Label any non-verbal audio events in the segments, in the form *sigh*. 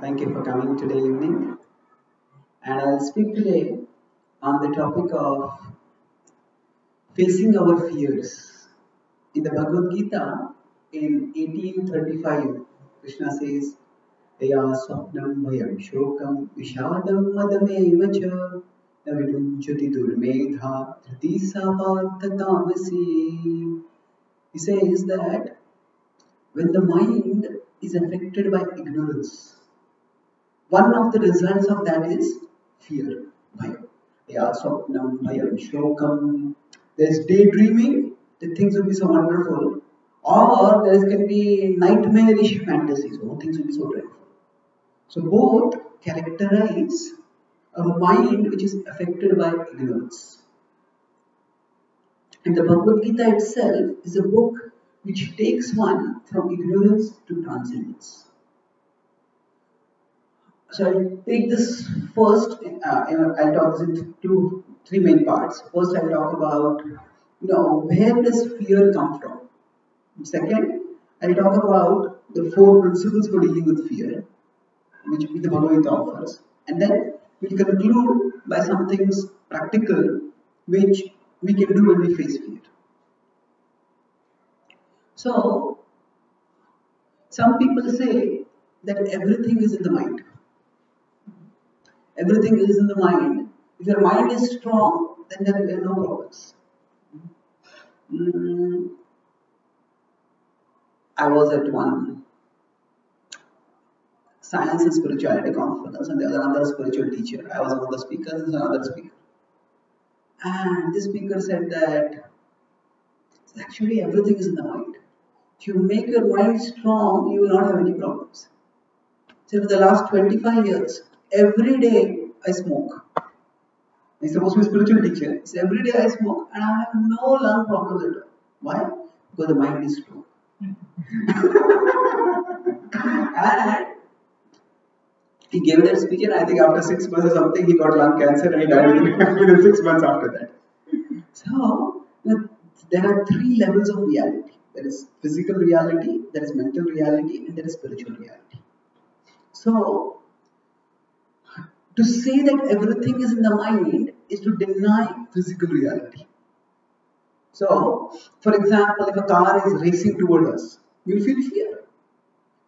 Thank you for coming today evening. And I'll speak today on the topic of facing our fears. In the Bhagavad Gita, in 1835, Krishna says. He says that when the mind is affected by ignorance, one of the results of that is fear, bhayam. Yeah, swapnam, bhayam, shokam. There's daydreaming the things will be so wonderful, or there can be nightmarish fantasies. Oh, things will be so dreadful. So both characterize a mind which is affected by ignorance. And the Bhagavad Gita itself is a book which takes one from ignorance to transcendence. So I'll take this first, uh, I'll talk this in two, three main parts. First, I'll talk about, you know, where does fear come from? Second, I'll talk about the four principles for dealing with fear, which the Bhagavad offers. And then we'll conclude by some things practical which we can do when we face fear. So, some people say that everything is in the mind. Everything is in the mind. If your mind is strong, then there are no problems. Mm. I was at one science and spirituality conference, and there was another spiritual teacher. I was one of the speakers, and another speaker. And this speaker said that actually everything is in the mind. If you make your mind strong, you will not have any problems. So for the last 25 years, every day I smoke. He's supposed to be spiritual teacher. So every day I smoke and I have no lung problems at all. Why? Because the mind is strong. and *laughs* he gave that speech and I think after six months or something he got lung cancer and he died *laughs* within six months after that. So there are three levels of reality. There is physical reality, there is mental reality, and there is spiritual reality. So to say that everything is in the mind is to deny physical reality. So, for example, if a car is racing toward us, will feel fear.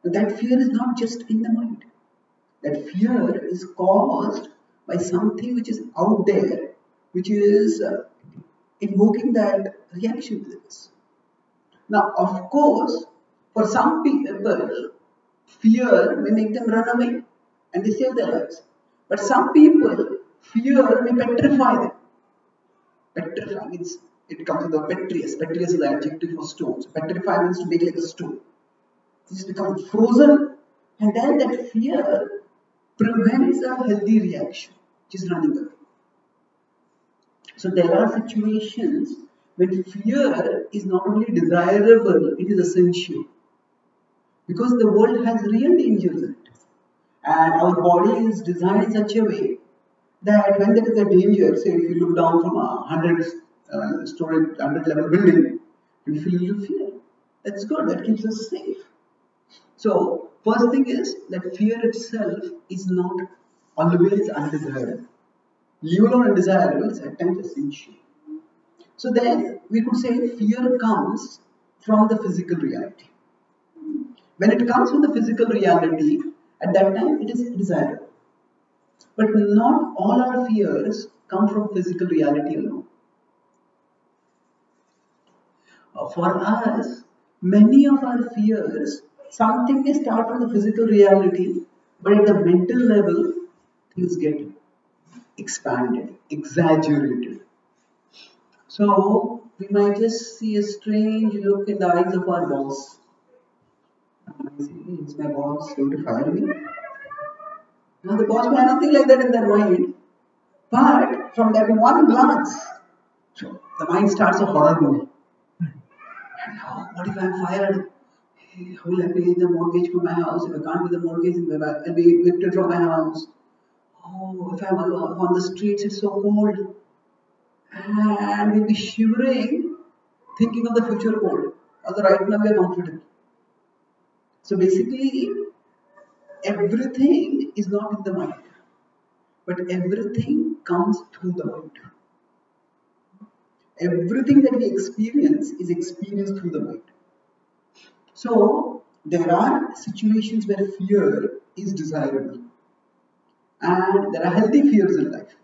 But that fear is not just in the mind. That fear is caused by something which is out there, which is uh, invoking that reaction to this. Now, of course, for some people, fear may make them run away and they save their lives. But some people, fear may petrify them. Petrify means it comes with the petrious. Petrious is the adjective for stones. Petrify means to make like a stone. This becomes frozen, and then that fear prevents a healthy reaction, which is running away. So there are situations when fear is not only desirable, it is essential. Because the world has real dangers in it. And our body is designed in such a way that when there is a danger, say if you look down from a 100 uh, story, 100 level building, you feel little fear. That's good, that keeps us safe. So, first thing is that fear itself is not always undesirable. Legal or undesirable is at times essential. So then we could say fear comes from the physical reality. When it comes from the physical reality, at that time it is desirable. But not all our fears come from physical reality alone. Uh, for us, many of our fears, something may start from the physical reality, but at the mental level, things get expanded, exaggerated. So we might just see a strange look in the eyes of our boss. Is my boss going to fire me? Now the boss have nothing like that in their mind. But from that one glance, the mind starts a horror movie. Oh, what if I'm fired? How will I pay the mortgage for my house? If I can't pay the mortgage, I'll be evicted from my house. Oh, if I'm on the streets, it's so cold. And we'll be shivering, thinking of the future cold. Although right now we are comfortable. So basically, everything is not in the mind, but everything comes through the mind. Everything that we experience is experienced through the mind. So, there are situations where fear is desirable, and there are healthy fears in life.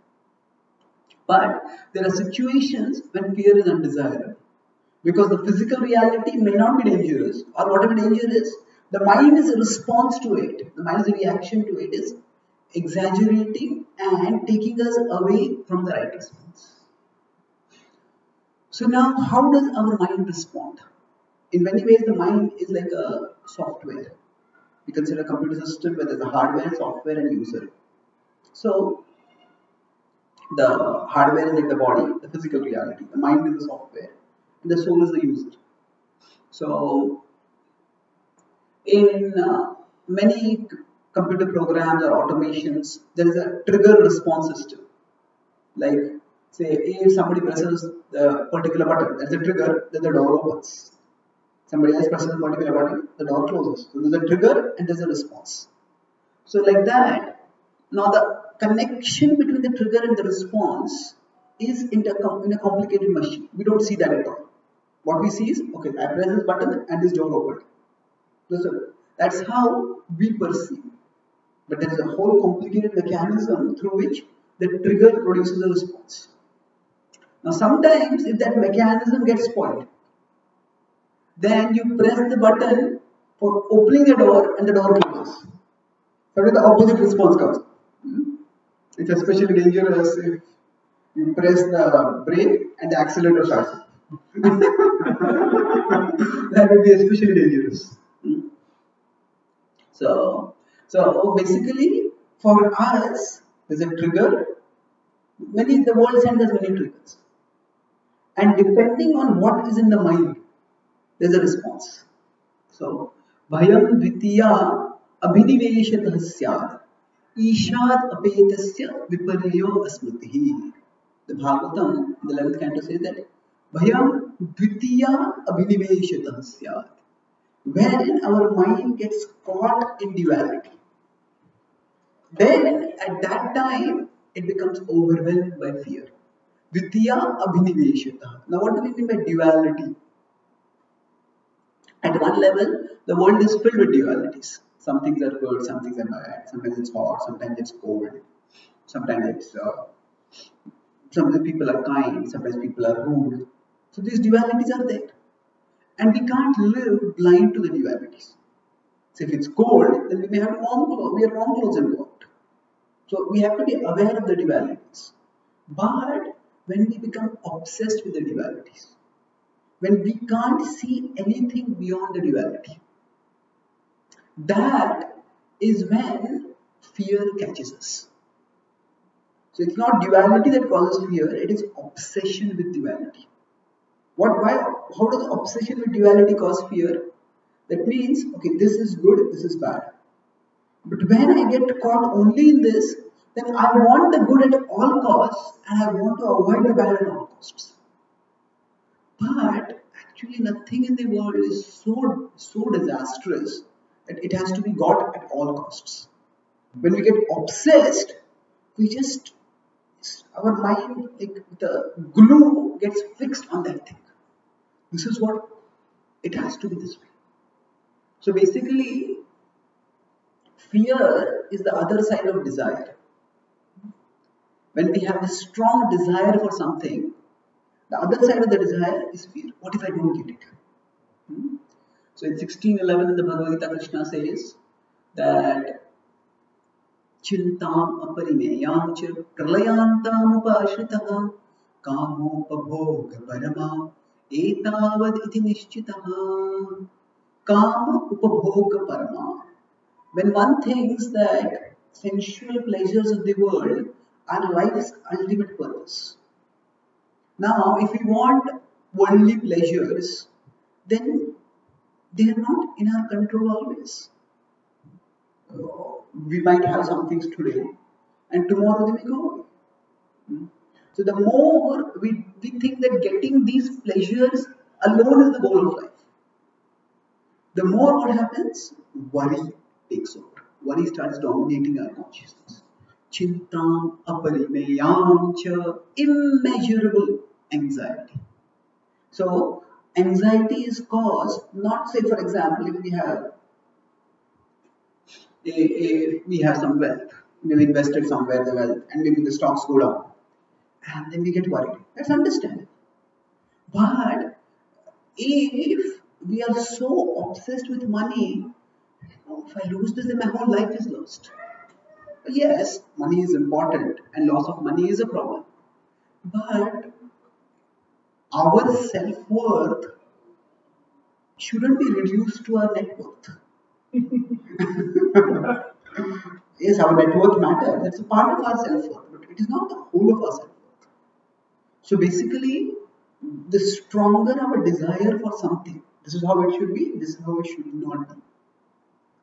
But there are situations when fear is undesirable because the physical reality may not be dangerous, or whatever danger is, the mind is a response to it, the mind's reaction to it is exaggerating and taking us away from the right response. So, now how does our mind respond? In many ways, the mind is like a software. We consider a computer system where there's a hardware, software, and user. So, the hardware is like the body, the physical reality. The mind is the software, and the soul is the user. So, in uh, many computer programs or automations, there is a trigger response system. Like, say, if somebody presses the particular button, there's a trigger, then the door opens. Somebody else presses a particular button, the door closes. So there's a trigger and there's a response. So, like that, now the connection between the trigger and the response is in a complicated machine. We don't see that at all. What we see is, okay, I press this button and this door opened. That's how we perceive. But there is a whole complicated mechanism through which the trigger produces a response. Now, sometimes if that mechanism gets spoiled, then you press the button for opening the door and the door closes. So the opposite response comes. Hmm? It's especially dangerous if you press the brake and the accelerator starts. *laughs* that would be especially dangerous. So, so oh, basically, for us, there's a trigger. Many the world sends us many triggers, and depending on what is in the mind, there's a response. So, bhayam dvitiya abhiniveshatah syad ishad apetasya viparyo asmritihi. The Bhagavatam, the 11th canto says that bhayam dvitiya abhiniveshatah wherein our mind gets caught in duality. Then at that time it becomes overwhelmed by fear. Vidya abhiniveshita. Now what do we mean by duality? At one level, the world is filled with dualities. Some things are good, some things are bad. Sometimes it's hot, sometimes it's cold. Sometimes it's uh, sometimes people are kind, sometimes people are rude. So these dualities are there. And we can't live blind to the dualities. So if it's cold, then we may have warm clothes. We have warm clothes out. So we have to be aware of the dualities. But when we become obsessed with the dualities, when we can't see anything beyond the duality, that is when fear catches us. So it's not duality that causes fear, it is obsession with duality. What, why, how does obsession with duality cause fear? That means, okay, this is good, this is bad. But when I get caught only in this, then I want the good at all costs and I want to avoid the bad at all costs. But actually, nothing in the world is so so disastrous that it has to be got at all costs. When we get obsessed, we just our mind like the glue gets fixed on that thing. This is what it has to be this way. So basically, fear is the other side of desire. When we have a strong desire for something, the other side of the desire is fear. What if I don't get it? Hmm? So in 1611 in the Bhagavad Gita, Krishna says that चिंताम अपरिमेयां च प्रलयान्तामुपाश्रितः कामोपभोग परमा एतावद इति निश्चितः काम उपभोग परमा when one thinks that sensual pleasures of the world are life's ultimate purpose now if we want worldly pleasures then they are not in our control always we might have some things today and tomorrow they may go away hmm? So the more we, we think that getting these pleasures alone is the goal of life, the more what happens? Worry takes over. worry starts dominating our consciousness. Chintam aparimeyam cha immeasurable anxiety. So anxiety is caused not say for example if we have we have some wealth, we've invested somewhere the wealth and maybe the stocks go down and then we get worried. That's understandable. But if we are so obsessed with money, oh, if I lose this, then my whole life is lost. Yes, money is important and loss of money is a problem. But our self worth shouldn't be reduced to our net worth. *laughs* yes, our net worth matters. That's a part of our self worth, but it is not the whole of our self. So basically, the stronger our desire for something, this is how it should be, this is how it should not be.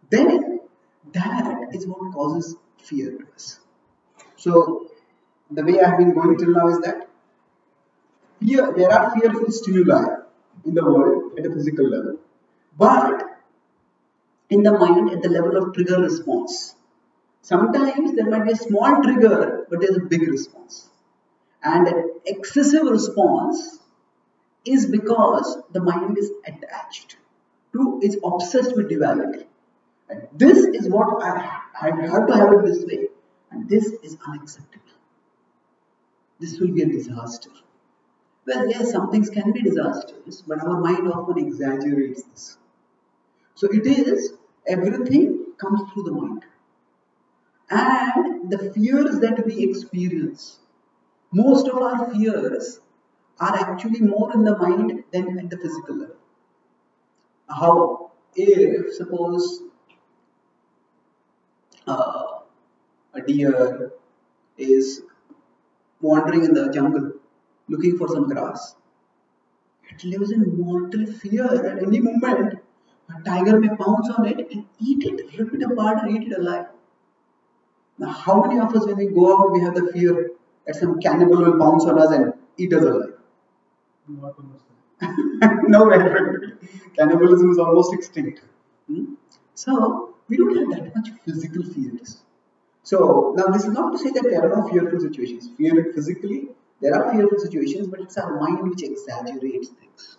Then that is what causes fear to us. So the way I have been going till now is that fear, there are fearful stimuli in the world at a physical level, but in the mind at the level of trigger response. Sometimes there might be a small trigger, but there's a big response. And an excessive response is because the mind is attached to, is obsessed with duality. And this is what I, I have to have it this way, and this is unacceptable. This will be a disaster. Well, yes, some things can be disasters, but our mind often exaggerates this. So it is everything comes through the mind. And the fears that we experience, most of our fears are actually more in the mind than at the physical level. How? If, suppose, uh, a deer is wandering in the jungle looking for some grass, it lives in mortal fear at any moment a tiger may pounce on it and eat it, rip it apart and eat it alive. Now, how many of us, when we go out, we have the fear that some cannibal will pounce on us and eat us alive? *laughs* no, Cannibalism is almost extinct. Hmm? So, we don't have that much physical fears. So, now this is not to say that there are no fearful situations. Fear physically, there are fearful situations, but it's our mind which exaggerates things.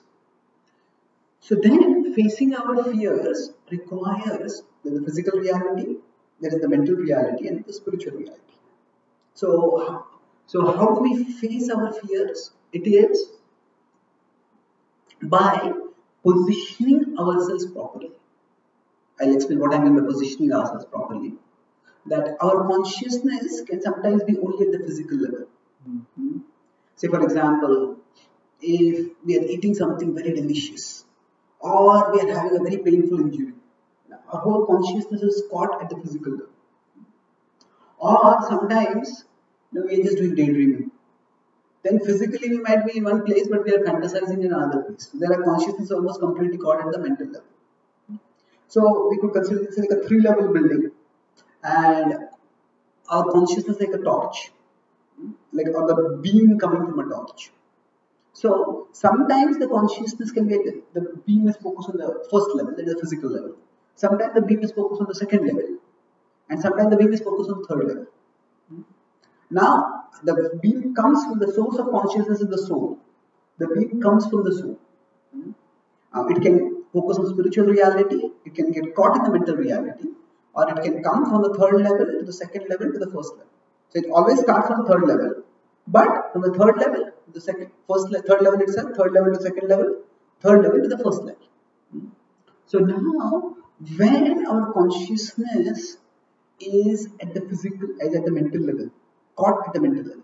So then facing our fears requires the physical reality, there is the mental reality and the spiritual reality. So, so how do we face our fears? It is by positioning ourselves properly. I'll explain what I mean by positioning ourselves properly. That our consciousness can sometimes be only at the physical level. Mm -hmm. Say, for example, if we are eating something very delicious, or we are having a very painful injury. Our whole consciousness is caught at the physical level. Or sometimes know, we are just doing daydreaming. Then physically we might be in one place, but we are fantasizing in another place. There are consciousness almost completely caught at the mental level. So we could consider this like a three-level building, and our consciousness like a torch, like or the beam coming from a torch. So sometimes the consciousness can be the beam is focused on the first level, that is the physical level. Sometimes the beam is focused on the second level, and sometimes the beam is focused on the third level. Now the beam comes from the source of consciousness in the soul. The beam comes from the soul. Uh, it can focus on spiritual reality, it can get caught in the mental reality, or it can come from the third level to the second level to the first level. So it always starts from the third level, but from the third level the second, first, third level itself, third level to second level, third level to the first level. So now, when our consciousness is at the physical, is at the mental level, caught at the mental level,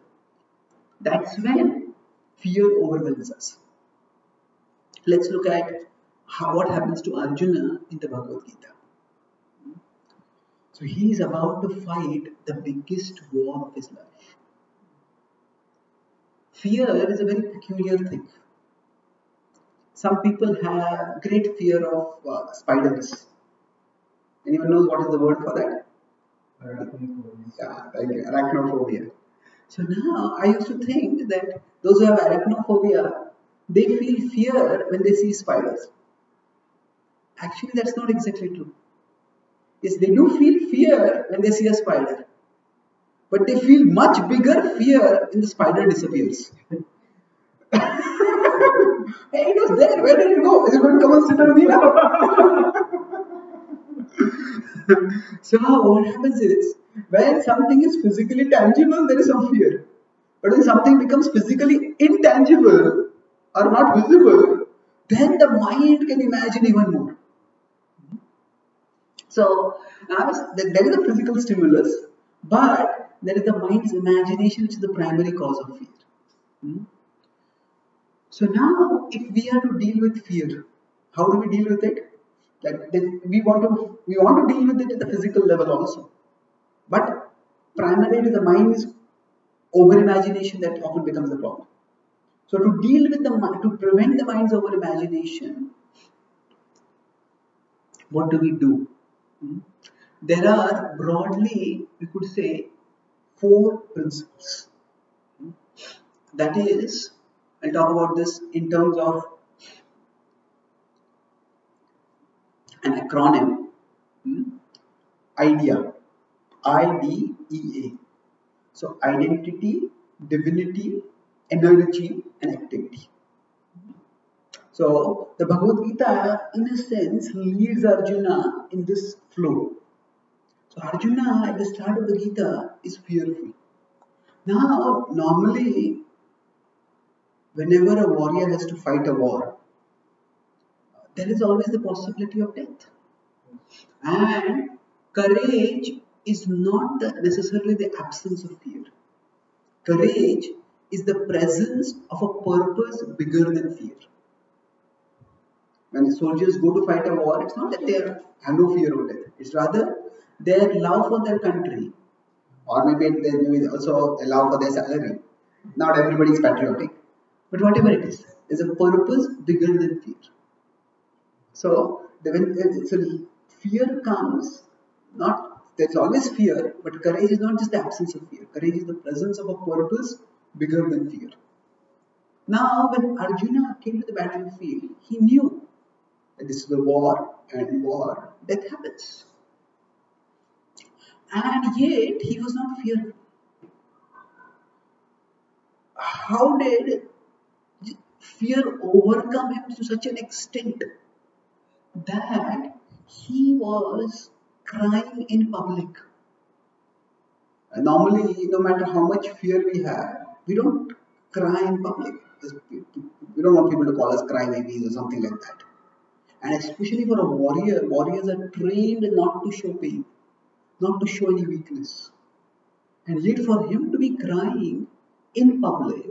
that's when fear overwhelms us. Let's look at how what happens to Arjuna in the Bhagavad Gita. So he is about to fight the biggest war of his life fear is a very peculiar thing. Some people have great fear of uh, spiders. Anyone knows what is the word for that? Arachnophobia. Yeah, thank you. Arachnophobia. So now I used to think that those who have arachnophobia, they feel fear when they see spiders. Actually, that's not exactly true. Yes, they do feel fear when they see a spider. But they feel much bigger fear when the spider disappears. *laughs* hey, it was there. Where did it go? Is it going to come and sit on me now? *laughs* *laughs* so what happens is when something is physically tangible, there is some fear. But when something becomes physically intangible or not visible, then the mind can imagine even more. So there is a physical stimulus, but there is the mind's imagination which is the primary cause of fear. Hmm? So now, if we are to deal with fear, how do we deal with it? Like we want to we want to deal with it at the physical level also, but primarily to the mind's over imagination that often becomes the problem. So to deal with the mind, to prevent the mind's over imagination, what do we do? Hmm? There are broadly, we could say, four principles. Hmm? That is, I'll talk about this in terms of an acronym. Hmm? IDEA. I-D-E-A so identity divinity energy and activity. So the Bhagavad Gita in a sense leads Arjuna in this flow. So Arjuna at the start of the Gita is fearful. Now normally whenever a warrior has to fight a war there is always the possibility of death. And courage is not the, necessarily the absence of fear. Courage is the presence of a purpose bigger than fear. When soldiers go to fight a war, it's not that they have no fear of death. It's rather their love for their country, or maybe there may be also a love for their salary. Not everybody is patriotic, but whatever it is, there's a purpose bigger than fear. So when uh, so fear comes, not there's always fear, but courage is not just the absence of fear. Courage is the presence of a purpose bigger than fear. Now, when Arjuna came to the battlefield, he knew that this is a war, and war, death happens. And yet, he was not fearful. How did fear overcome him to such an extent that he was crying in public. normally, no matter how much fear we have, we don't cry in public. We don't want people to call us crybabies or something like that. And especially for a warrior, warriors are trained not to show pain, not to show any weakness. And yet, for him to be crying in public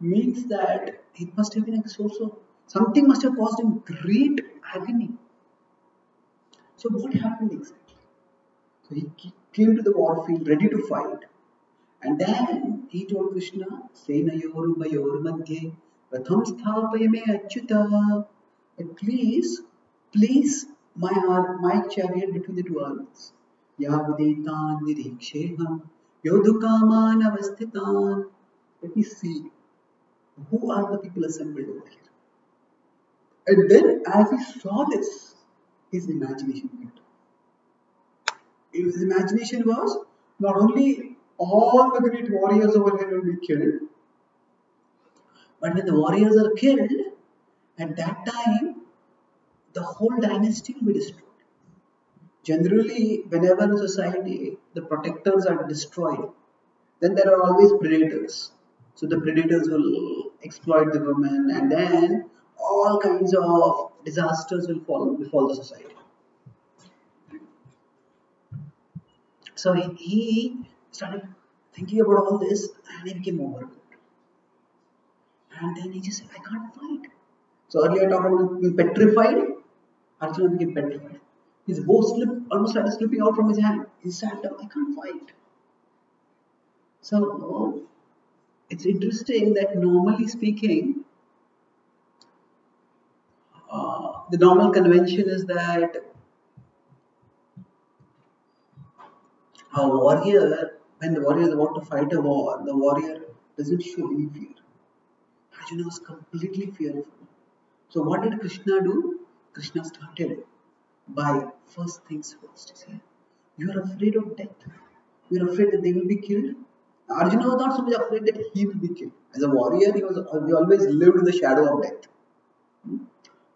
means that it must have been a source of something must have caused him great agony. So what happened exactly? So he came to the war field ready to fight. And then he told Krishna, Senayor Mayor Madhye, Ratham Sthapaya Me Achyuta. Please, please my, my chariot between the two armies. Yavadetan Niriksheham Yodukaman Avasthitan. Let me see. Who are the people assembled over here? And then as he saw this, his imagination went. His imagination was not only all the great warriors over here will be killed, but when the warriors are killed, at that time, the whole dynasty will be destroyed. Generally, whenever in society the protectors are destroyed, then there are always predators. So the predators will exploit the women, and then all kinds of disasters will fall befall the society. So he, started thinking about all this and he became overwhelmed. And then he just said, I can't fight. So earlier I talked about being petrified. Arjuna became petrified. His bow slipped, almost started slipping out from his hand. He sat down, I can't fight. So it's interesting that normally speaking, uh, the normal convention is that a warrior, when the warrior is about to fight a war, the warrior doesn't show any fear. Arjuna was completely fearful. So what did Krishna do? Krishna started by first things first. Said, You are afraid of death. You are afraid that they will be killed. Arjuna was not so much afraid that he will be killed. As a warrior, he was he always lived in the shadow of death. Hmm?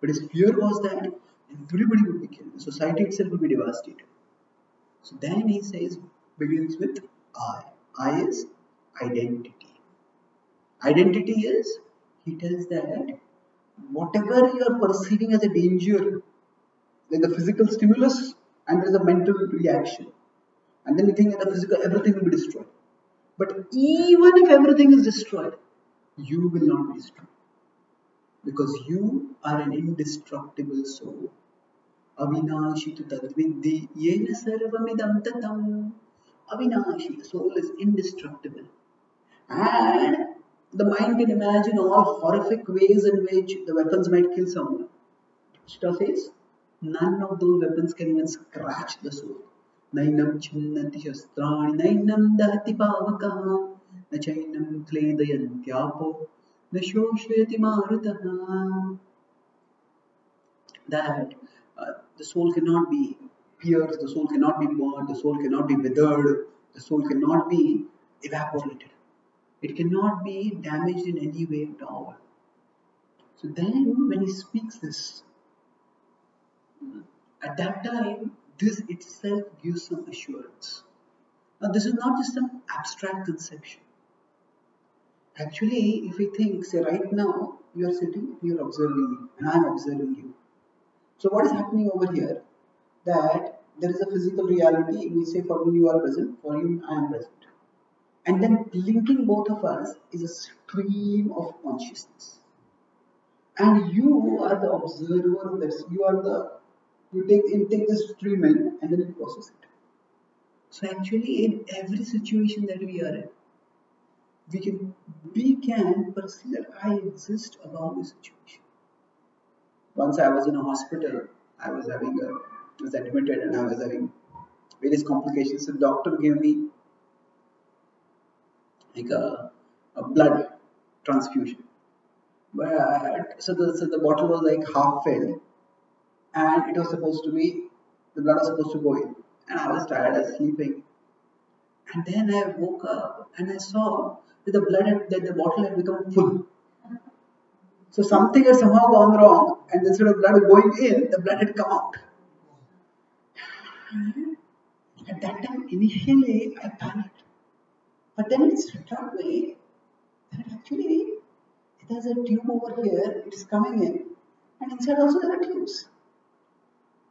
But his fear was that everybody would be killed. Society itself would be devastated. So then he says, begins with I. I is identity. Identity is, he tells that whatever you are perceiving as a danger, there's a physical stimulus and there's a mental reaction. And then you think that the physical, everything will be destroyed. But even if everything is destroyed, you will not be destroyed Because you are an indestructible soul. Avinashi tu tadviddi yena sarvamidam tatam. Avinashi, the soul is indestructible. And the mind can imagine all horrific ways in which the weapons might kill someone. Stuff is, none of those weapons can even scratch the soul. नैनं छिन्नति शस्त्राणि नैनं दहति पावकः न चैनं क्लेदयन्त्यापो Vishwamshveti Marutaha. That uh, the soul cannot be pierced, the soul cannot be burned, the soul cannot be withered, the soul cannot be evaporated. It cannot be damaged in any way at all. So then, when he speaks this, at that time, this itself gives some assurance. Now, this is not just an abstract conception. Actually, if we think, say, right now, you are sitting, you are observing me, and I am observing you. So, what is happening over here? That there is a physical reality. We say, for me, you are present, for you, I am present. And then linking both of us is a stream of consciousness. And you are the observer of this. You are the you take you take this treatment and then you process it. So actually, in every situation that we are in, we can we can perceive that I exist above the situation. Once I was in a hospital, I was having a I was admitted and I was having various complications. So the doctor gave me like a, a blood transfusion. But so the so the bottle was like half filled and it was supposed to be the blood was supposed to go in and I was tired of sleeping and then I woke up and I saw that the blood had, that the bottle had become full. So something had somehow gone wrong and instead of blood going in the blood had come out. At that time initially I panicked. But then it struck me that actually there's a tube over here it's coming in. And inside also there are tubes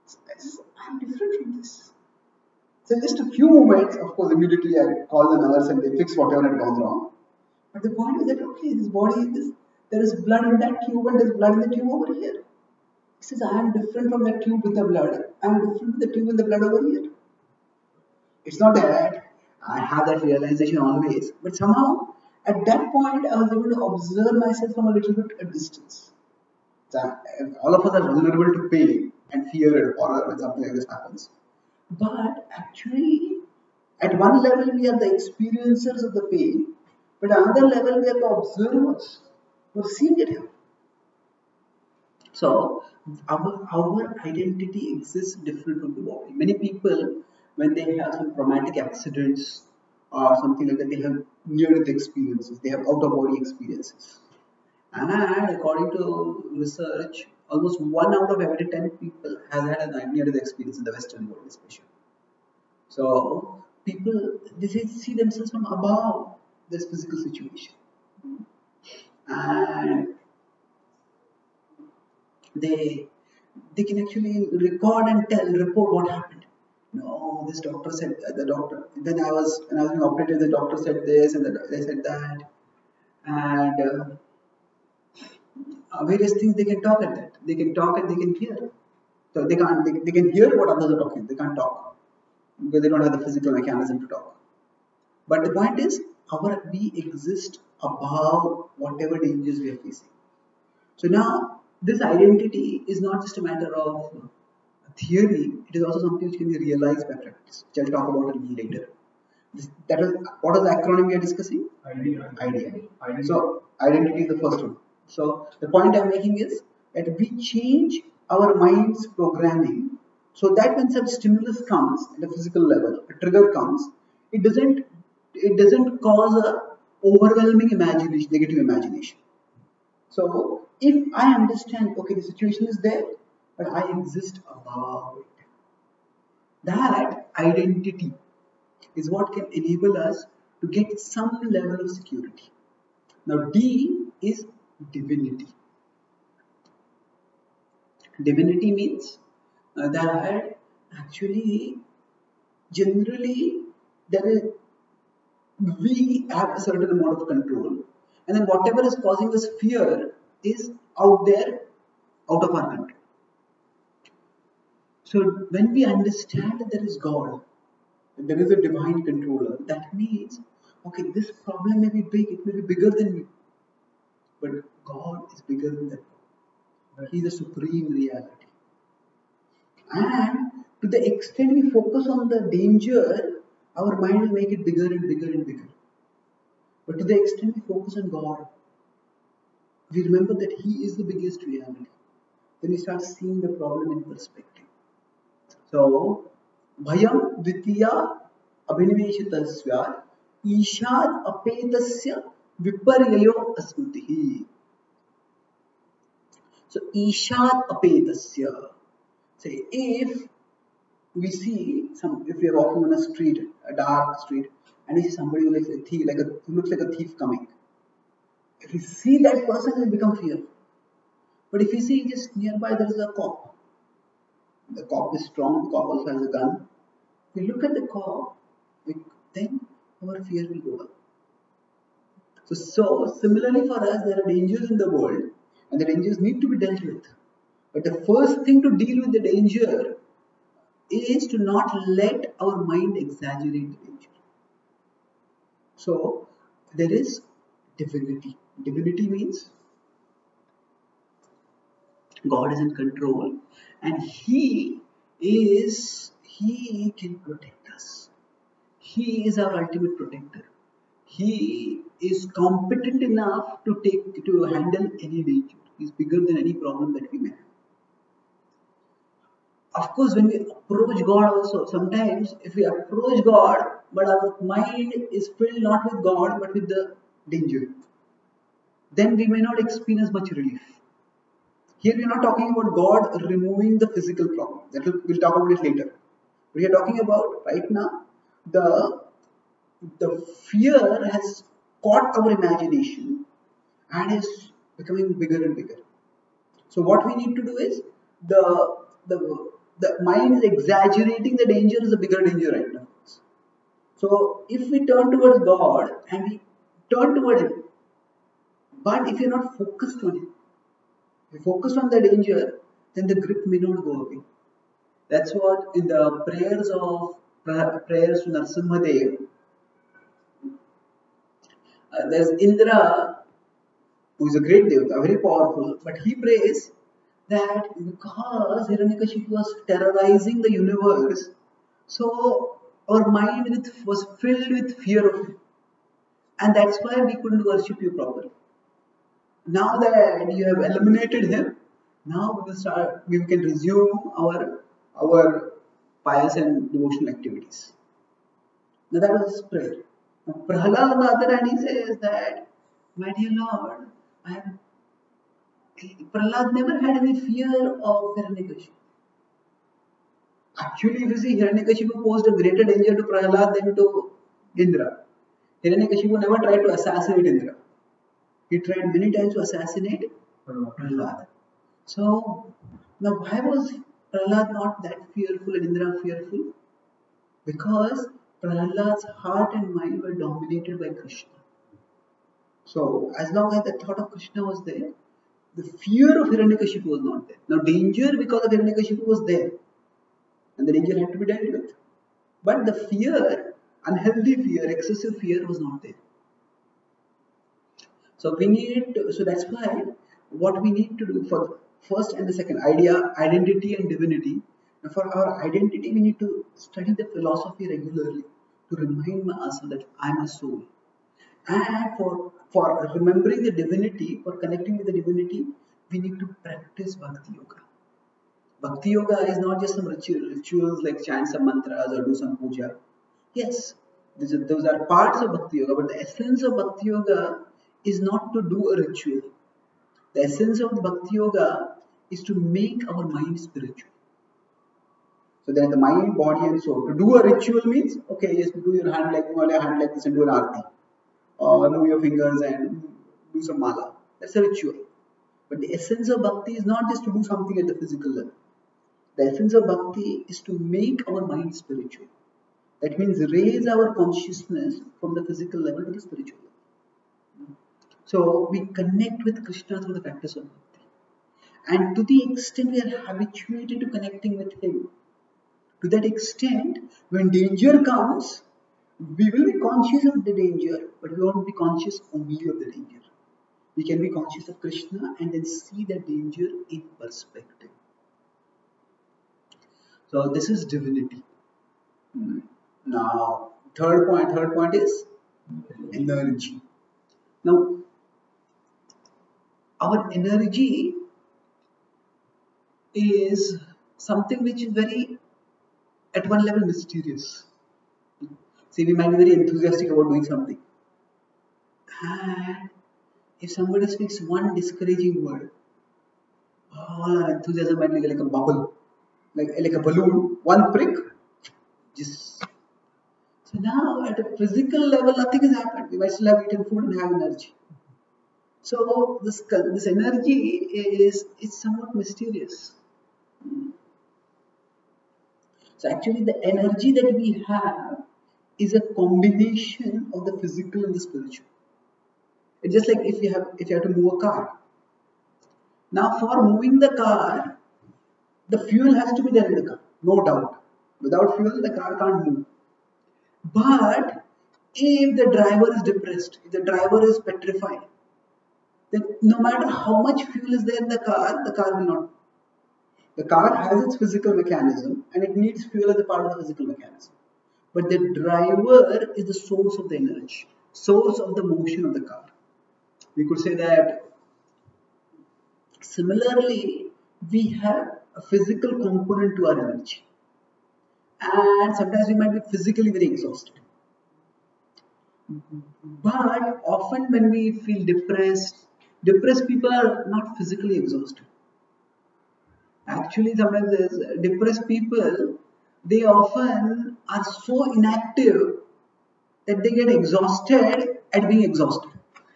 So I'm different from this. So just a few moments, of course, immediately I call the nurse and they fix whatever had gone wrong. But the point is that okay, this body this there is blood in that tube and there's blood in the tube over here. He says, I am different from that tube with the blood. I am different from the tube with the blood over here. It's not that I have that realization always, but somehow at that point I was able to observe myself from a little bit a distance. So all of us are vulnerable to pain and fear and horror when something like this happens. But actually, at one level, we are the experiencers of the pain, but another level, we are the observers who are seeing it happen. So, our, our identity exists different from the body. Many people, when they have some traumatic accidents or something like that, they have near death experiences, they have out of body experiences. And according to research, almost one out of every 10 people has had a near-death experience in the Western world, especially. So people they see themselves from above this physical situation, and they they can actually record and tell, report what happened. No, this doctor said uh, the doctor. Then I was when I was being operated, the doctor said this and the, they said that, and. Uh, various things they can talk at that. They can talk and they can hear. So they can't. They, they can hear what others are talking. They can't talk because they don't have the physical mechanism to talk. But the point is, our we exist above whatever dangers we are facing. So now this identity is not just a matter of theory; it is also something which can be realized by practice, which I'll talk about a little later. This, that is what is the acronym we are discussing? Idea. Idea. Idea. So identity is the first one. So the point I'm making is that we change our mind's programming So that when some stimulus comes at a physical level, a trigger comes, it doesn't it doesn't cause a overwhelming imagination, negative imagination. So if I understand, okay, the situation is there, but I exist above it. That identity is what can enable us to get some level of security. Now D is divinity. Divinity means uh, that actually generally there is we have a certain amount of control. And then whatever is causing us fear is out there out of our control. So when we understand that there is god there is a divine controller that means okay this problem may be big it may be bigger than me. But god is bigger than that he is the supreme reality and to the extent we focus on the danger our mind will make it bigger and bigger and bigger. But to the extent we focus on God, we remember that He is the biggest reality. Then we start seeing the problem in perspective. So, Bhayam Dvitiya Abhiniveshitasya Ishad Apetasya Viparyayo Asmutihi. So, Ishad Apetasya. Say, if we see some if we are walking on a street, a dark street, and we see somebody who looks like a thief, like a looks like a thief coming. If we see that person, we become fearful. But if we see just nearby there is a cop, the cop is strong, the cop also has a gun. We look at the cop, we, then our fear will go up. So, so similarly for us, there are dangers in the world, and the dangers need to be dealt with. But the first thing to deal with the danger is to not let our mind exaggerate the danger. So there is divinity. Divinity means God is in control and He is He can protect us. He is our ultimate protector. He is competent enough to take to handle any danger. He's bigger than any problem that we may have. Of course when we approach god also sometimes if we approach god but our mind is filled not with god but with the danger then we may not experience much relief. Here we are not talking about god removing the physical problem. That will, we'll talk about it later. We are talking about right now the the fear has caught our imagination and is becoming bigger and bigger so what we need to do is the the the mind is exaggerating the danger is a bigger danger right now. So if we turn towards God and we turn towards Him, but if you're not focused on Him, if you focus on the danger, then the grip may not go away. That's what in the prayers of prayers to Narsimhadev, uh, there's Indra, who is a great devata, very powerful, but he prays that because Hiranyakashipu was terrorizing the universe, so our mind with, was filled with fear of. And that's why we couldn't worship you properly. Now that you have eliminated him, now we will start we can resume our our pious and devotional activities. Now that was his prayer. Now hand he says that, My dear Lord, Am Prahlad never had any fear of Hiranyakashipu. Actually, if you see, Hiranyakashipu posed a greater danger to Prahlad than to Indra. Hiranyakashipu never tried to assassinate Indra. He tried many times to assassinate Prahlad. So, now why was Prahlad not that fearful and Indra fearful? Because Prahlad's heart and mind were dominated by Krishna. So, as long as the thought of Krishna was there, the fear of Hiranyakashipu was not there. Now, danger because of Hiranyakashipu was there, and the danger had to be dealt with. But the fear, unhealthy fear, excessive fear was not there. So we need to, so that's why what we need to do for the first and the second idea, identity and divinity. And for our identity, we need to study the philosophy regularly to remind ourselves that I'm a soul. And for for remembering the divinity, for connecting with the divinity, we need to practice Bhakti Yoga. Bhakti yoga is not just some ritual, rituals like chant some mantras or do some puja. Yes, these are, those are parts of bhakti yoga, but the essence of bhakti yoga is not to do a ritual. The essence of the bhakti yoga is to make our mind spiritual. So is the mind, body, and soul. To do a ritual means okay, just do your hand like hand like this and do an arti, Uh, or move your fingers and do some mala. That's a ritual. But the essence of bhakti is not just to do something at the physical level. The essence of bhakti is to make our mind spiritual. That means raise our consciousness from the physical level to the spiritual level. So we connect with Krishna through the practice of bhakti. And to the extent we are habituated to connecting with Him, to that extent, when danger comes, we will be conscious of the danger, but we won't be conscious only of the danger. We can be conscious of Krishna and then see the danger in perspective. So this is divinity. Hmm. Now, third point, third point is energy. Now, our energy is something which is very, at one level, mysterious. See, we might be very enthusiastic about doing something. And if somebody speaks one discouraging word, all our enthusiasm might be like a bubble like like a balloon, one prick, just. So now at a physical level, nothing has happened. We might still have eaten food and have energy. So this this energy is is somewhat mysterious. So actually, the energy that we have is a combination of the physical and the spiritual. It's just like if you have if you have to move a car. Now, for moving the car, the fuel has to be there in the car, no doubt. Without fuel, the car can't move. But if the driver is depressed, if the driver is petrified, then no matter how much fuel is there in the car, the car will not. The car has its physical mechanism and it needs fuel as a part of the physical mechanism. But the driver is the source of the energy, source of the motion of the car. We could say that similarly, we have a physical component to our energy. And sometimes we might be physically very exhausted. But often when we feel depressed, depressed people are not physically exhausted. Actually, sometimes depressed people, they often are so inactive that they get exhausted at being exhausted. *laughs*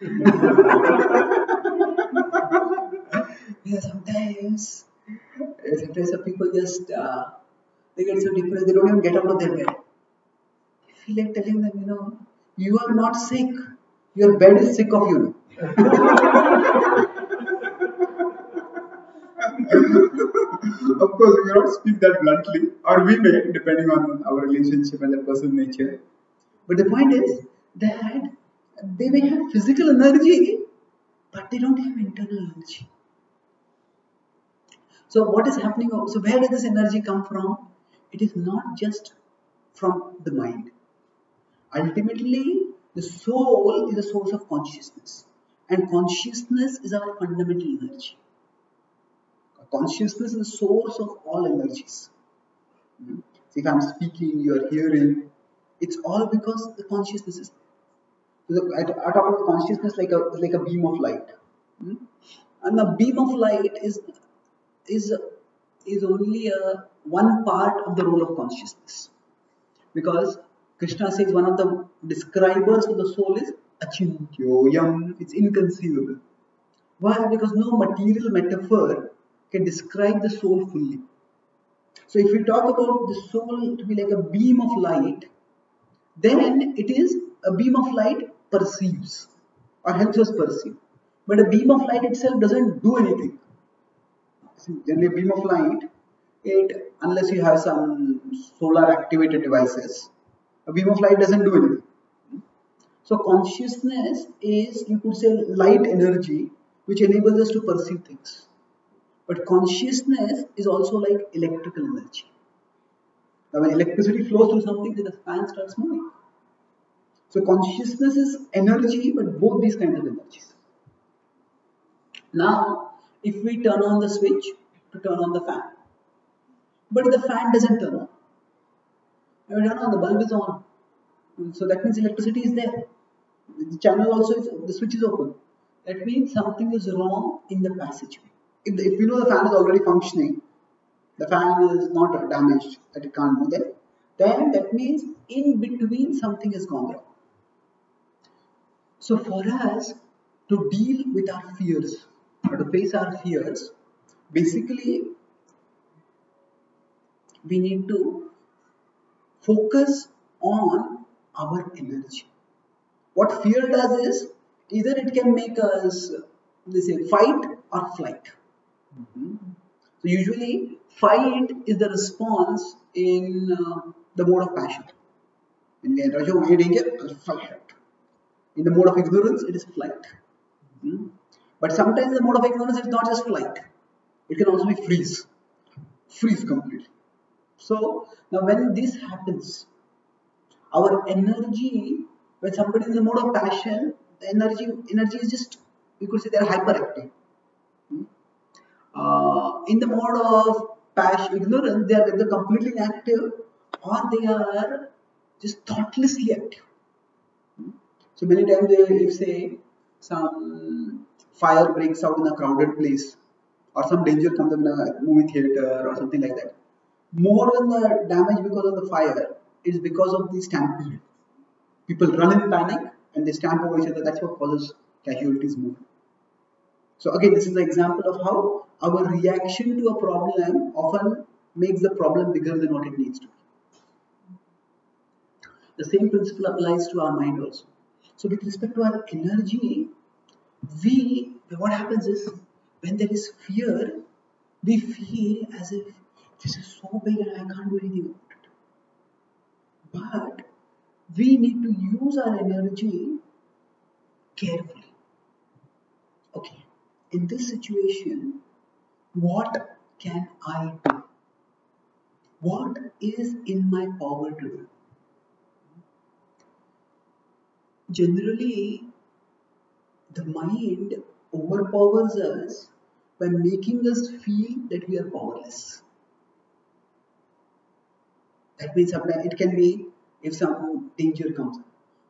yeah, sometimes sometimes people just uh, they get so depressed they don't even get out of their bed. I feel like telling them, you know, you are not sick. Your bed is sick of you. *laughs* *laughs* of course, we cannot speak that bluntly, or we may, depending on our relationship and the person's nature. But the point is that they may have physical energy, but they don't have internal energy. So what is happening? So where does this energy come from? It is not just from the mind. Ultimately, the soul is a source of consciousness, and consciousness is our fundamental energy. Consciousness is the source of all energies. Hmm? So if I'm speaking, you are hearing, it's all because the consciousness is. So I, talk about consciousness like a like a beam of light, hmm? and the beam of light is is is only a one part of the role of consciousness because krishna says one of the describers of the soul is achintyoyam it's inconceivable why because no material metaphor can describe the soul fully so if we talk about the soul to be like a beam of light then it is a beam of light perceives or helps us perceive but a beam of light itself doesn't do anything generally a beam of light, it unless you have some solar activated devices, a beam of light doesn't do anything. So consciousness is you could say light energy which enables us to perceive things. But consciousness is also like electrical energy. Now when electricity flows through something, then the fan starts moving. So consciousness is energy, but both these kinds of energies. Now if we turn on the switch to turn on the fan. but the fan doesn't turn on. When we turn on, the bulb is on. So that means electricity is there. The channel also is, the switch is open. That means something is wrong in the passageway. If, the, if we know the fan is already functioning, the fan is not damaged, that it can't move, then, then that means in between something has gone wrong. So for us to deal with our fears or to face our fears, basically we need to focus on our energy. What fear does is either it can make us they say fight or flight. So usually fight is the response in uh, the mode of passion. When we are in danger, fight. In the mode of ignorance, it is flight. Hmm? But sometimes the mode of ignorance is not just flight. It can also be freeze. Freeze completely. So now when this happens, our energy, when somebody is in the mode of passion, the energy energy is just you could say they're hyperactive. Uh, in the mode of passion, ignorance, they are either completely inactive or they are just thoughtlessly active. Hmm? So many times if say some fire breaks out in a crowded place or some danger comes up in a movie theater or something like that, more than the damage because of the fire is because of the stampede. People run in panic and they stamp over each other. That's what causes casualties more. So again, this is an example of how our reaction to a problem often makes the problem bigger than what it needs to be. The same principle applies to our mind also. So with respect to our energy, we what happens is when there is fear, we feel as if this is so big and I can't do anything about it. But we need to use our energy carefully. Okay, in this situation, what can I do? What is in my power to do? Generally, the mind overpowers us by making us feel that we are powerless. That means sometimes it can be if some danger comes.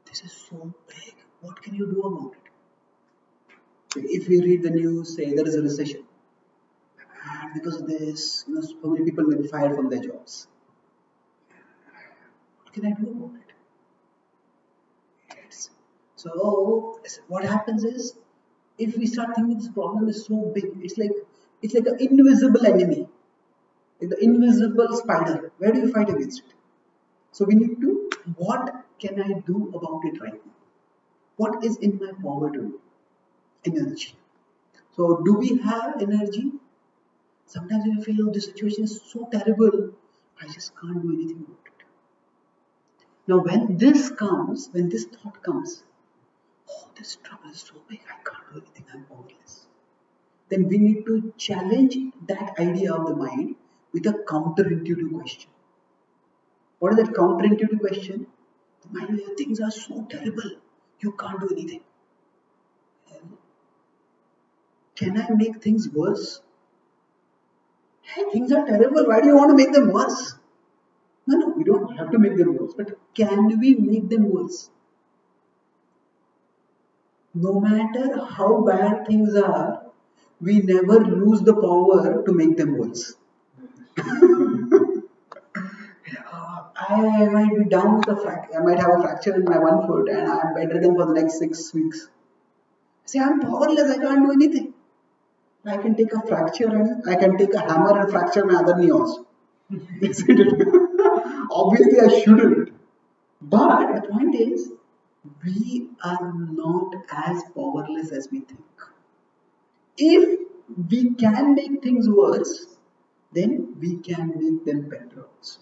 This is so big. What can you do about it? If we read the news, say there is a recession, and because of this, you know, so many people may be fired from their jobs. What can I do about it? Yes. So what happens is, if we start thinking this problem is so big, it's like it's like an invisible enemy like the invisible spider. Where do you fight against it? So we need to, what can I do about it right now? What is in my power to do? Energy. So do we have energy? Sometimes we feel, the situation is so terrible, I just can't do anything about it. Now when this comes, when this thought comes, oh, this trouble is so big, I can't do anything, I'm powerless. Then we need to challenge that idea of the mind with a counterintuitive question. What is that counterintuitive question? The mind things are so terrible, you can't do anything. Can I make things worse? Hey, things are terrible. Why do you want to make them worse? No, no, we don't have to make them worse, but can we make them worse? No matter how bad things are, we never lose the power to make them worse. *laughs* Uh, I might be down with a fracture. I might have a fracture in my one foot and I'm bedridden for the next six weeks. Say, I'm powerless, I can't do anything. I can take a fracture and I can take a hammer and fracture my other knee also. *laughs* *laughs* Obviously, I shouldn't. But the point is, we are not as powerless as we think. If we can make things worse, then we can make them better also.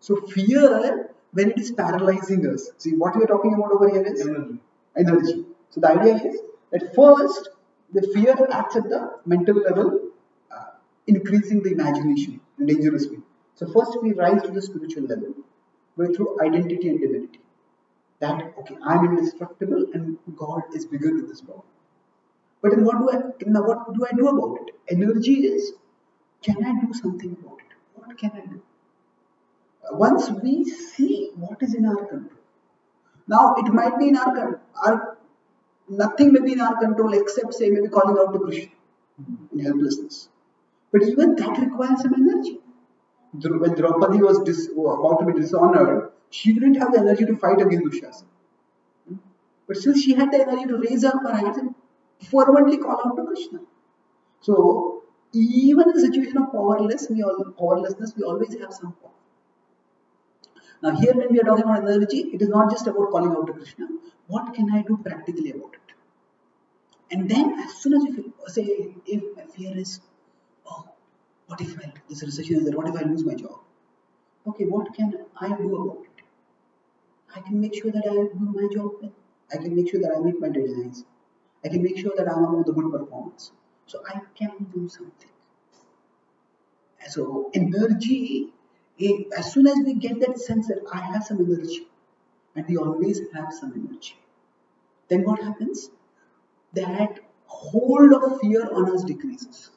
So fear, when it is paralyzing us, see what we are talking about over here is Energy. energy. So the idea is that first the fear acts at the mental level, uh, increasing the imagination in dangerous way. So first we rise to the spiritual level, where through identity and divinity. That okay, I'm indestructible and God is bigger than this problem. But then what do I now what do I do about it? Energy is can I do something about it? what can I do? Once we see what is in our control, now it might be in our, our nothing may be in our control except say maybe calling out to Krishna in helplessness. But even that requires some energy. When Draupadi was dis- about to be dishonored, she didn't have the energy to fight against Dushasana. But still, she had the energy to raise up her hands and fervently call out to Krishna. So, even in the situation of powerless, we all, powerlessness, we always have some power. Now, here when we are talking about energy, it is not just about calling out to Krishna. What can I do practically about it? And then, as soon as you feel, say, if my fear is, oh, what if I, this recession is there, what if I lose my job? Okay, what can I do about it? I can make sure that I do my job well. I can make sure that I meet my deadlines. I can make sure that I'm among the good performance. So I can do something. So energy, eh, as soon as we get that sense that I have some energy, and we always have some energy, then what happens? That hold of fear on us decreases.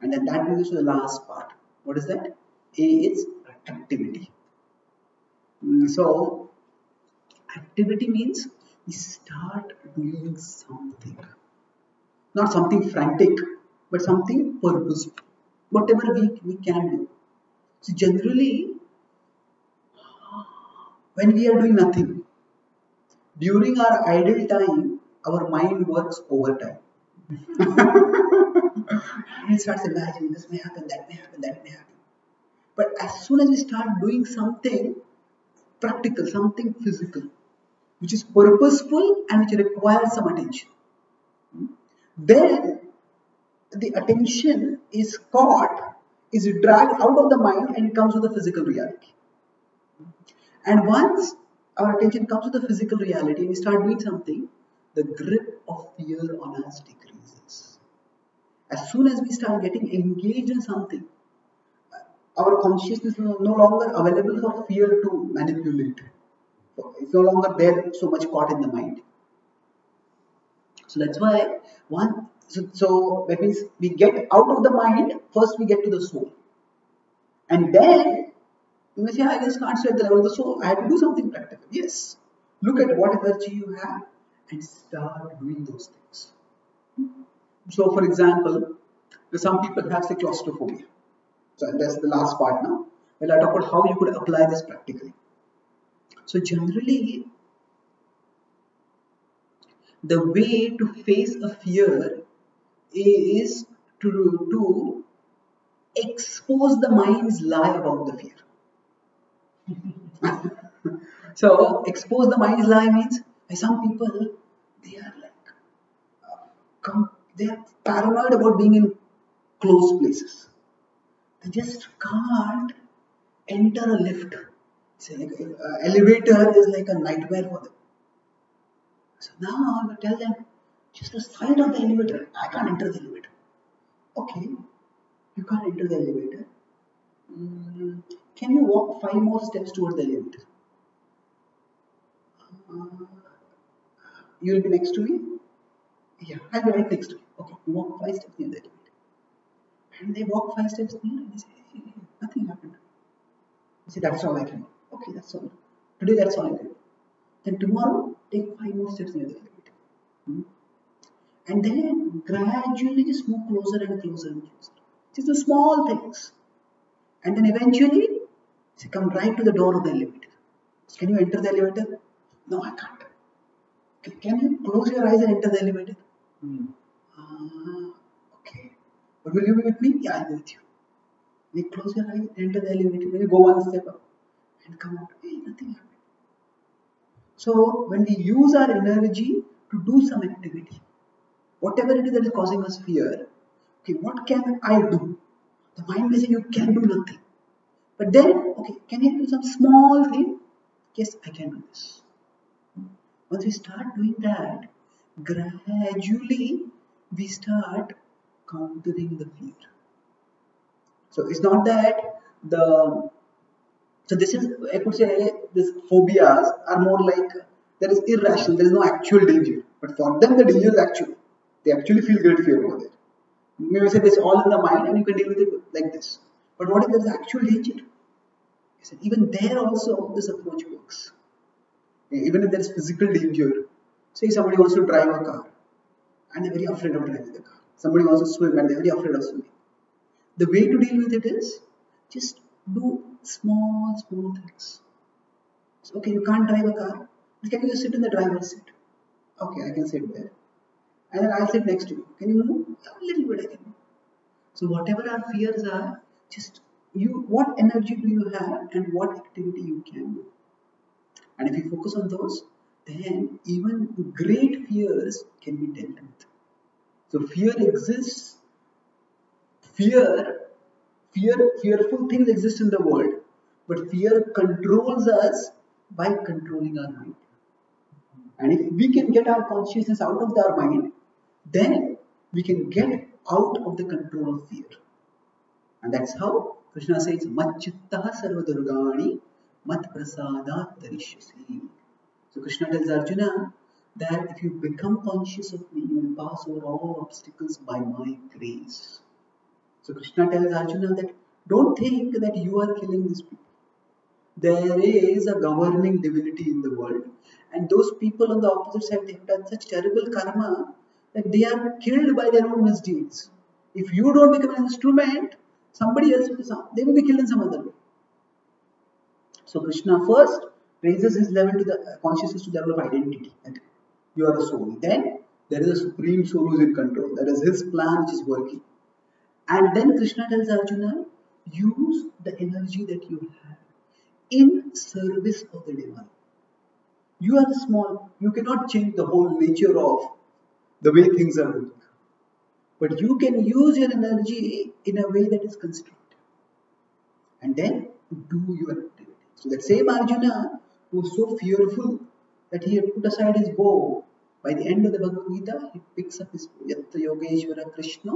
And then that brings us to the last part. What is that? A is activity. Mm, So, activity means we start doing something. Not something frantic, but something purposeful. Whatever we, we can do. So, generally, when we are doing nothing, during our idle time, our mind works overtime. *laughs* and it starts imagining this may happen, that may happen, that may happen. But as soon as we start doing something practical, something physical, which is purposeful and which requires some attention, then the attention is caught, is dragged out of the mind and it comes to the physical reality. And once our attention comes to the physical reality and we start doing something, the grip of fear on us decreases. As soon as we start getting engaged in something, our consciousness is no longer available for fear to manipulate. It's no longer there so much caught in the mind. So that's why one so, so that means we get out of the mind, first we get to the soul. And then you may say, I just can't stay at the level of the soul. I have to do something practical. Yes. Look at what energy you have and start doing those things. So, for example, some people have say claustrophobia. So that's the last part now. Well, I talk about how you could apply this practically. So generally, the way to face a fear is to, to expose the mind's lie about the fear. *laughs* so expose the mind's lie means some people they are like uh, they are paranoid about being in closed places. They just can't enter a lift. Say like uh, elevator is like a nightmare for them. So now I will tell them just the sight of the elevator. I can't enter the elevator. Okay, you can't enter the elevator. Mm, can you walk five more steps towards the elevator? Uh, you will be next to me? Yeah, I'll be right next to you. Okay, walk five steps near the elevator. And they walk five steps near and they say, hey, hey, nothing happened. I say, that's all I can do. Okay, that's all. Today, that's all I can do. Then tomorrow, take five more steps near the elevator. Hmm? And then gradually just move closer and closer and closer. Just the small things. And then eventually, say, come right to the door of the elevator. Can you enter the elevator? No, I can't. Can, you close your eyes and enter the elevator? Hmm. Ah, okay. But will you be with me? Yeah, I'll be with you. You close your eyes, enter the elevator, maybe go one step up and come out. Hey, nothing happened. So when we use our energy to do some activity, whatever it is that is causing us fear, okay, what can I do? The mind may say you can do nothing. But then, okay, can I do some small thing? Yes, I can do this. Once we start doing that, gradually we start countering the fear. So it's not that the so this is I could say these phobias are more like there is irrational, there is no actual danger. But for them the danger is actual. They actually feel great fear over there. Maybe say this all in the mind and you can deal with it like this. But But what if there is actual danger? Even there also this approach works. Even if there is physical danger, say somebody wants to drive a car and they're very afraid of driving the car. Somebody wants to swim and they're very afraid of swimming. The way to deal with it is just do small, small things. So, okay, you can't drive a car, but can you just sit in the driver's seat? Okay, I can sit there. And then I'll sit next to you. Can you move? A little bit I can move. So whatever our fears are, just you what energy do you have and what activity you can do. And if you focus on those, then even great fears can be dealt with. So fear exists. Fear, fear, fearful things exist in the world, but fear controls us by controlling our mind. And if we can get our consciousness out of our mind, then we can get out of the control of fear. And that's how Krishna says, Machittaha sarvadurgani. So Krishna tells Arjuna that if you become conscious of me, you will pass over all obstacles by my grace. So Krishna tells Arjuna that don't think that you are killing these people. There is a governing divinity in the world, and those people on the opposite side they have done such terrible karma that they are killed by their own misdeeds. If you don't become an instrument, somebody else will be they will be killed in some other way. So Krishna first raises his level to the consciousness to the level of identity. That you are a soul. Then there is a supreme soul who is in control. That is his plan which is working. And then Krishna tells Arjuna, use the energy that you have in service of the divine. You are small, you cannot change the whole nature of the way things are going. But you can use your energy in a way that is constructive. And then do your. So that same Arjuna who was so fearful that he had put aside his bow, by the end of the Bhagavad Gita, he picks up his bow. Yatra Yogeshwara Krishna,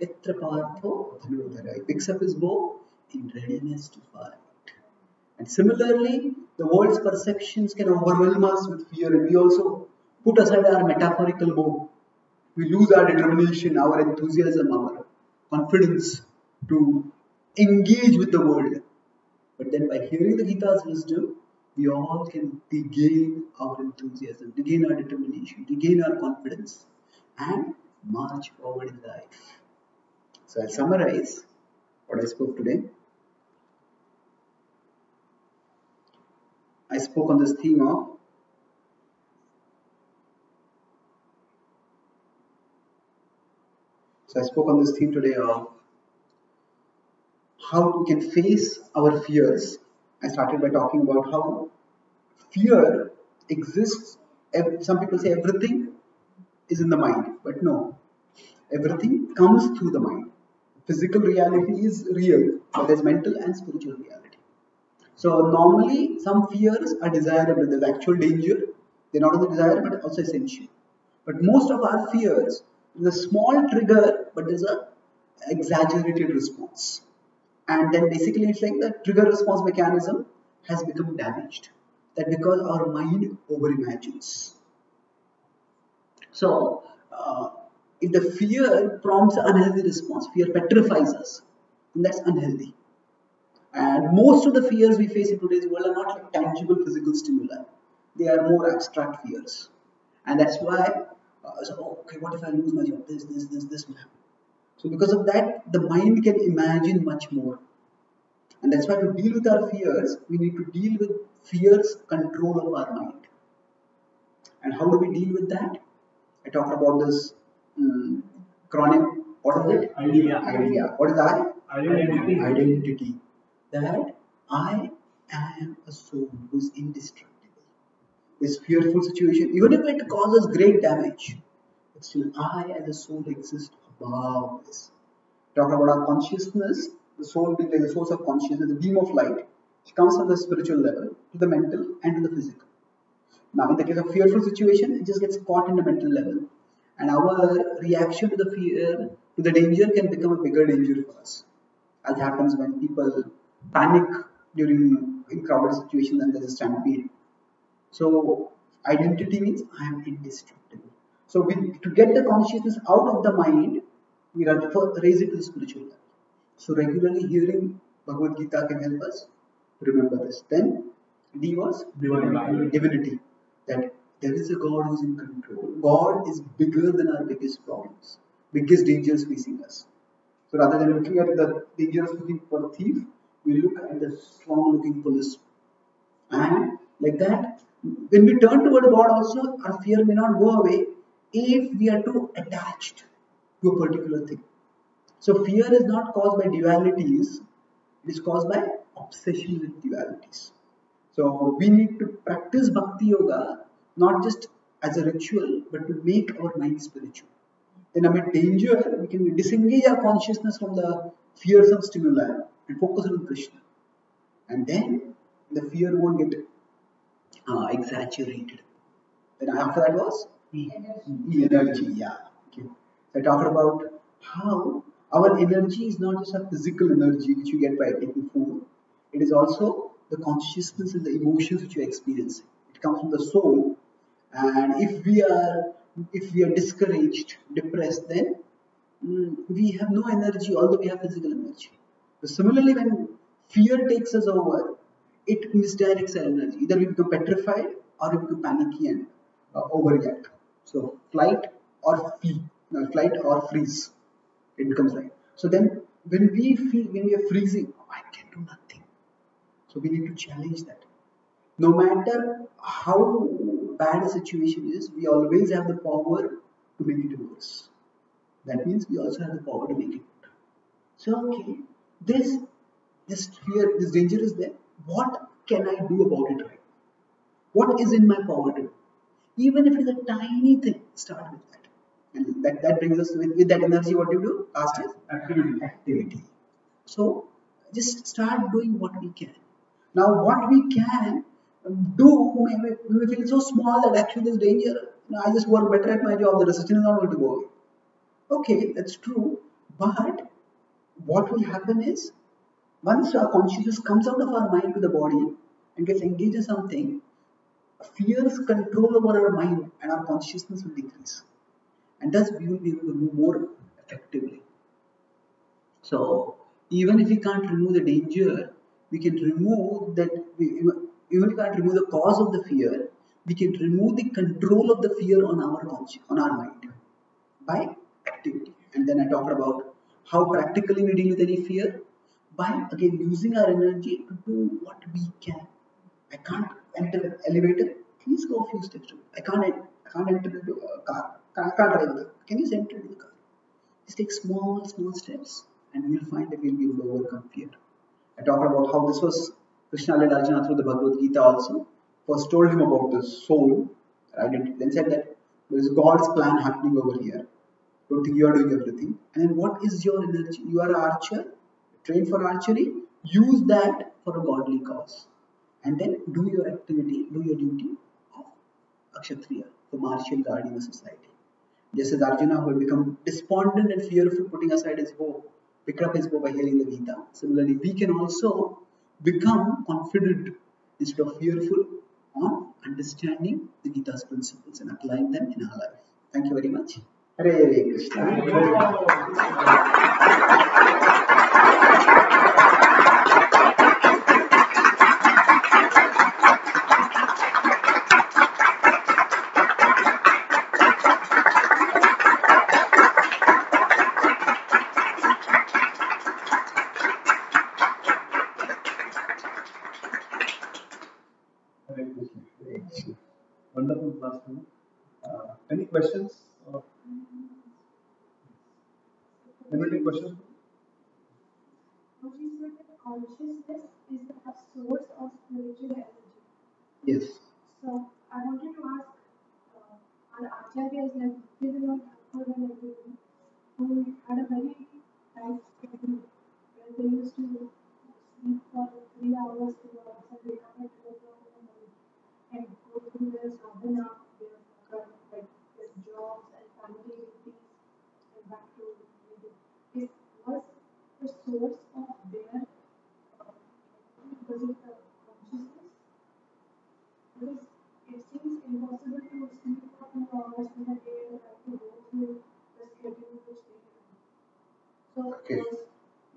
Yatra Partho Dhanudhara. He picks up his bow in readiness to fight. And similarly, the world's perceptions can overwhelm us with fear, and we also put aside our metaphorical bow. We lose our determination, our enthusiasm, our confidence to engage with the world. But then, by hearing the Gita's wisdom, we all can regain our enthusiasm, regain our determination, regain our confidence, and march forward in life. So, I'll summarize what I spoke today. I spoke on this theme of so I spoke on this theme today of how we can face our fears. I started by talking about how fear exists. Some people say everything is in the mind, but no, everything comes through the mind. Physical reality is real, but there's mental and spiritual reality. So normally some fears are desirable. There's actual danger. They're not only desirable but also essential. But most of our fears is a small trigger, but there's a exaggerated response. And then basically it's like the trigger response mechanism has become damaged. That because our mind overimagines. So uh, if the fear prompts unhealthy response, fear petrifies us, then that's unhealthy. And most of the fears we face in today's world are not like tangible physical stimuli. They are more abstract fears. And that's why, uh, so, okay, what if I lose my job? This, this, this, this will happen. So because of that, the mind can imagine much more. And that's why to deal with our fears, we need to deal with fear's control of our mind. And how do we deal with that? I talked about this um, acronym, what is it? Idea. Idea. What is I? Identity. Identity that I am a soul who is indestructible. This fearful situation, even if it causes great damage, but still I as a soul exist above. Talking about our consciousness, the soul being like the source of consciousness, the beam of light, which comes from the spiritual level to the mental and to the physical. Now, in the case of fearful situation, it just gets caught in the mental level, and our reaction to the fear, to the danger, can become a bigger danger for us. As happens when people panic during in crowded situations and there's a stampede. So identity means I am indestructible. So we, to get the consciousness out of the mind, we have to raise it to the spiritual level. So regularly hearing Bhagavad Gita can help us remember this. Then D was Divinity. divinity. That there is a God who's in control. God is bigger than our biggest problems, biggest dangers facing us. So rather than looking at the dangerous looking for thief, we look at the strong looking police. And like that, when we turn toward God also, our fear may not go away if we are too attached to a particular thing. So fear is not caused by dualities, it is caused by obsession with dualities. So we need to practice bhakti yoga not just as a ritual but to make our mind spiritual. Then amid danger, we can disengage our consciousness from the fearsome stimuli and focus on Krishna. And then the fear won't get uh, exaggerated. Then after that was Energy. energy yeah i talked about how our energy is not just a physical energy which you get by taking food. It is also the consciousness and the emotions which you are experiencing. It comes from the soul. And if we are if we are discouraged depressed then mm, we have no energy although we have physical energy. But similarly when fear takes us over it misdirects our energy. Either we become petrified or we become panicky and uh, overreact. So flight or flee, Uh, flight or freeze. It becomes like so. Then when we feel when we are freezing, oh, I can do nothing. So we need to challenge that. No matter how bad a situation is, we always have the power to make it worse. That means we also have the power to make it better. So okay, this this fear, this danger is there. What can I do about it right? What is in my power to do? even if it is a tiny thing, start with. And that, that brings us with, with that energy, what do you do? Last is Activity. activity. So just start doing what we can. Now, what we can do, we may, we feel so small that actually there's danger. You know, I just work better at my job, the resistance is not going to go away. Okay, that's true. But what will happen is, once our consciousness comes out of our mind to the body and gets engaged in something, fear's control over our mind and our consciousness will decrease. And thus we will be able to move more effectively. So even if we can't remove the danger, we can remove that even if we can't remove the cause of the fear, we can remove the control of the fear on our on our mind by activity. And then I talked about how practically we deal with any fear by again using our energy to do what we can. I can't enter an elevator. Please go a few steps. I can't. I can't enter into a uh, car. I can't drive. Can you enter into the car? Just take small, small steps, and you will find that you will be able to overcome fear. I talked about how this was Krishna led Arjuna through the Bhagavad Gita also. First told him about the soul, identity. Then said that there is God's plan happening over here. Don't think you are doing everything. And what is your energy? You are an archer, trained for archery. Use that for a godly cause and then do your activity, do your duty of a Kshatriya, the martial guardian of society. Just as Arjuna who had become despondent and fearful, putting aside his bow, picked up his bow by hearing the Gita. Similarly, we can also become confident instead of fearful on understanding the Gita's principles and applying them in our life. Thank you very much. Hare Krishna. Hare Krishna. Wonderful class. no? Uh, any questions? Or... Any questions? What you said that consciousness is the source of spiritual energy. Yes. So I wanted to ask uh, our acharyas like Bhaktivinoda Thakur and everyone who had a very tight schedule where they used to sleep for three hours, two hours, and wake up at two o'clock in the morning and go through their sadhana, their current, like their jobs and family duties and back to reading. Is was the source of their uh, the consciousness? Because it seems impossible to sleep for two hours in a day and have to go through the schedule which they have. So Okay. was,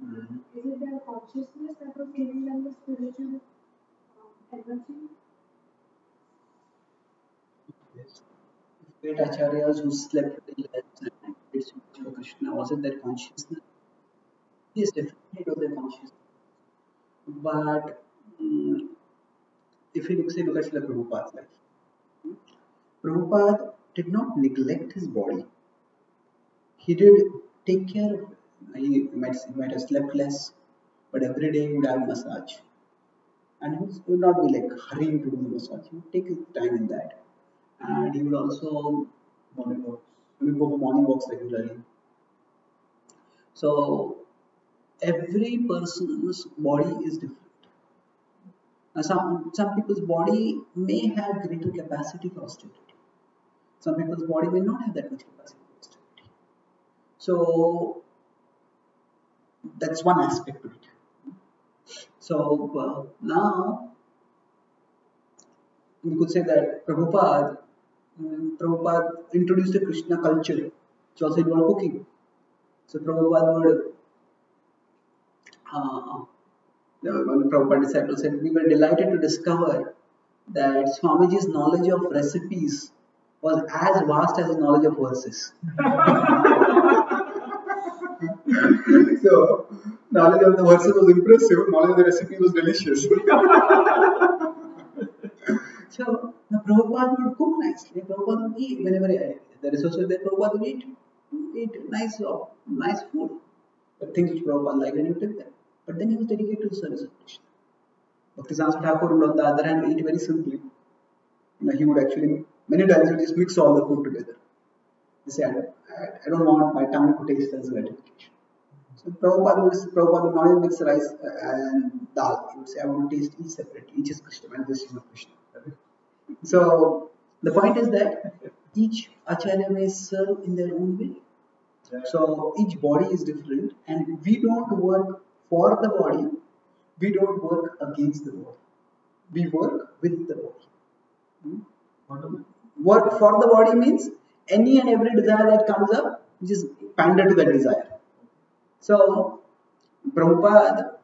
Mhm. is it their consciousness that was giving them the spiritual um, energy? Yes. Great acharyas who slept very less and did so much for Krishna, was it their consciousness? Yes, definitely it was their consciousness. But mm, you look, say, look at Srila Prabhupada's life, Prabhupada did not neglect his body. He did take care of it. He might, he might have slept less, but every day he would have massage. And he would- not be like hurrying to do the massage. He would take his time in that. And he would also Morning walks. he would go morning walks regularly. So every person's body is different. Now some some people's body may have greater capacity for austerity. Some people's body may not have that much capacity for austerity. So that's one aspect to it. So uh, now we could say that Prabhupada, mm, Prabhupada introduced a Krishna culture, which also involved cooking. So Prabhupada would, uh, the- one Prabhupada disciple said, we were delighted to discover that Swamiji's knowledge of recipes was as vast as his knowledge of verses. *laughs* so, knowledge of the verses was impressive, knowledge of the recipe was delicious. *laughs* so, the Prabhupada would cook nicely, Prabhupada would eat whenever the resources that Prabhupada would eat, eat nice, nice food, the things which Prabhupada liked and he would take them. But then he was dedicated to the service of Krishna. Bhakti Thakur would on the other hand eat very simply. You know, he would actually, many times he would just mix all the food together. He said, I don't, I, don't want my tongue to taste as gratification. So Prabhupada would, Prabhupada would not even mix rice uh, and dal. He would say, I want to taste each separately. Each is Krishna and this is not Krishna. So the point is that each acharya may serve in their own way. So each body is different, and we don't work for the body, we don't work against the body. We work with the body. Hmm? Work for the body means any and every desire that comes up, we just pander to that desire. So, Prabhupada,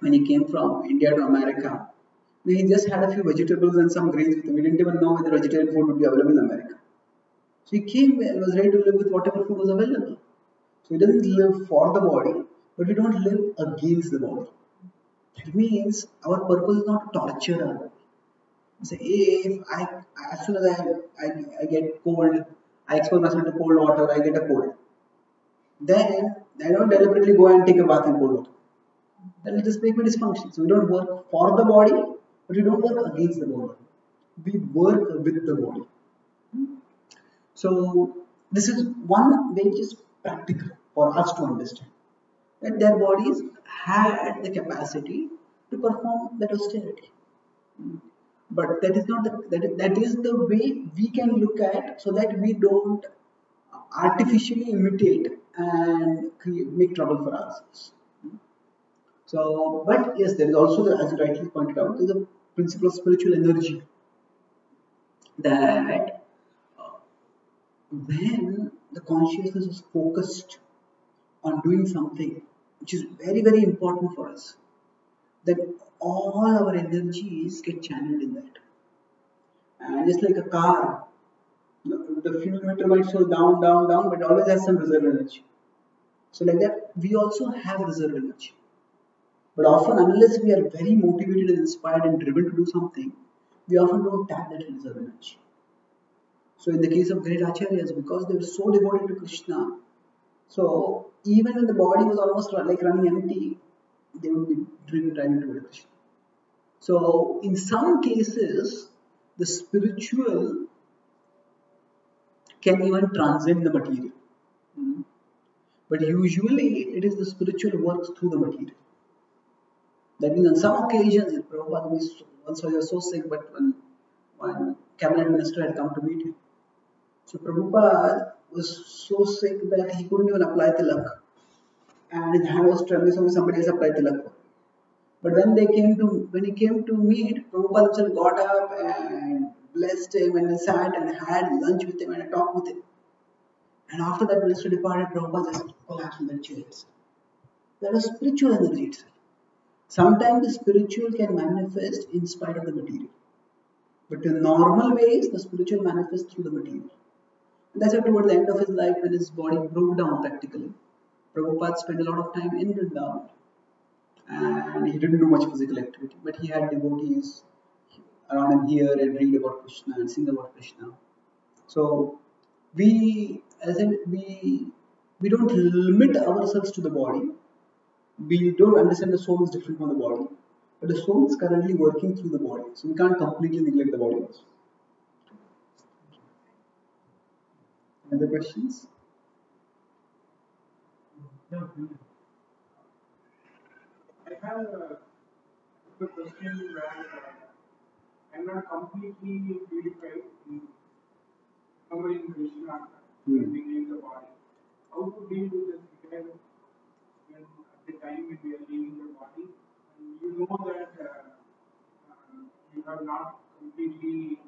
when he came from India to America, he just had a few vegetables and some grains with him. He didn't even know whether vegetarian food would be available in America. So he came and was ready to live with whatever food was available. So he doesn't live for the body, but we don't live against the body. That means our purpose is not to torture our body. Say, if I, as soon as I, I, I get cold, I expose myself to cold water, I get a cold. Then I don't deliberately go and take a bath in cold water. That will just make me dysfunction. So we don't work for the body, but we don't work against the body. We work with the body. So this is one way which is practical for us to understand that their bodies had the capacity to perform that austerity. But that is not the, that, is, that is the way we can look at so that we don't artificially imitate and make trouble for ourselves. So, but yes, there is also, the, as you rightly pointed out, a principle of spiritual energy that uh, when the consciousness is focused on doing something which is very, very important for us, That all our energies get channeled in that. And just like a car, the, fuel meter might show down, down, down, but always has some reserve energy. So, like that, we also have reserve energy. But often, unless we are very motivated and inspired and driven to do something, we often don't tap that reserve energy. So, in the case of great acharyas, because they were so devoted to Krishna, so even when the body was almost like running empty, they would be driven driving into Krishna. So, in some cases, the spiritual can even transcend the material. Mm. But usually, it is the spiritual works through the material. That means on some occasions, Prabhupada was once he was so sick, but when one cabinet minister had come to meet him. So Prabhupada was so sick that he couldn't even apply tilak. And his hand was trembling, so somebody else applied tilak. But when they came to when he came to meet, Prabhupada got up and blessed him and sat and had lunch with him and talked with him. And after that minister departed, Prabhupada just collapsed in the chair. That was spiritual energy itself. Sometimes the spiritual can manifest in spite of the material. But in normal ways, the spiritual manifests through the material. That's why toward the end of his life, when his body broke down practically, Prabhupada spent a lot of time in Vrindavan. And he didn't do much physical activity, but he had devotees around him here and read about Krishna and sing about Krishna. So we, as in we, we don't limit ourselves to the body. We don't understand the soul is different from the body, but the soul is currently working through the body, so we can't completely neglect the body also. Other questions? I have a, question where uh, I'm not completely purified in remembering Krishna in the body. How to deal with the fear when at the time when we are leaving the body and you know that uh, uh, you have not completely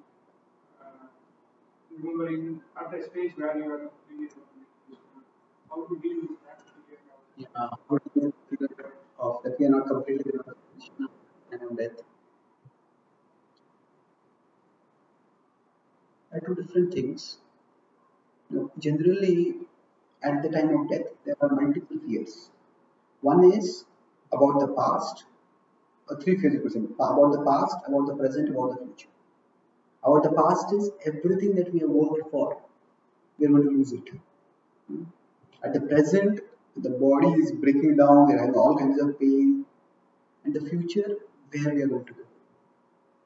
remembering at a stage where you are remembering How to deal with that Yeah, how do you figure of that we are not completely remember Krishna and death? Are two different things. You know, generally, at the time of death, there are multiple fears. One is about the past, or three fears, you could about the past, about the present, about the future. About the past is everything that we have worked for, we are going to lose it. At the present, the body is breaking down, we're having all kinds of pain. And the future, where we are going to go.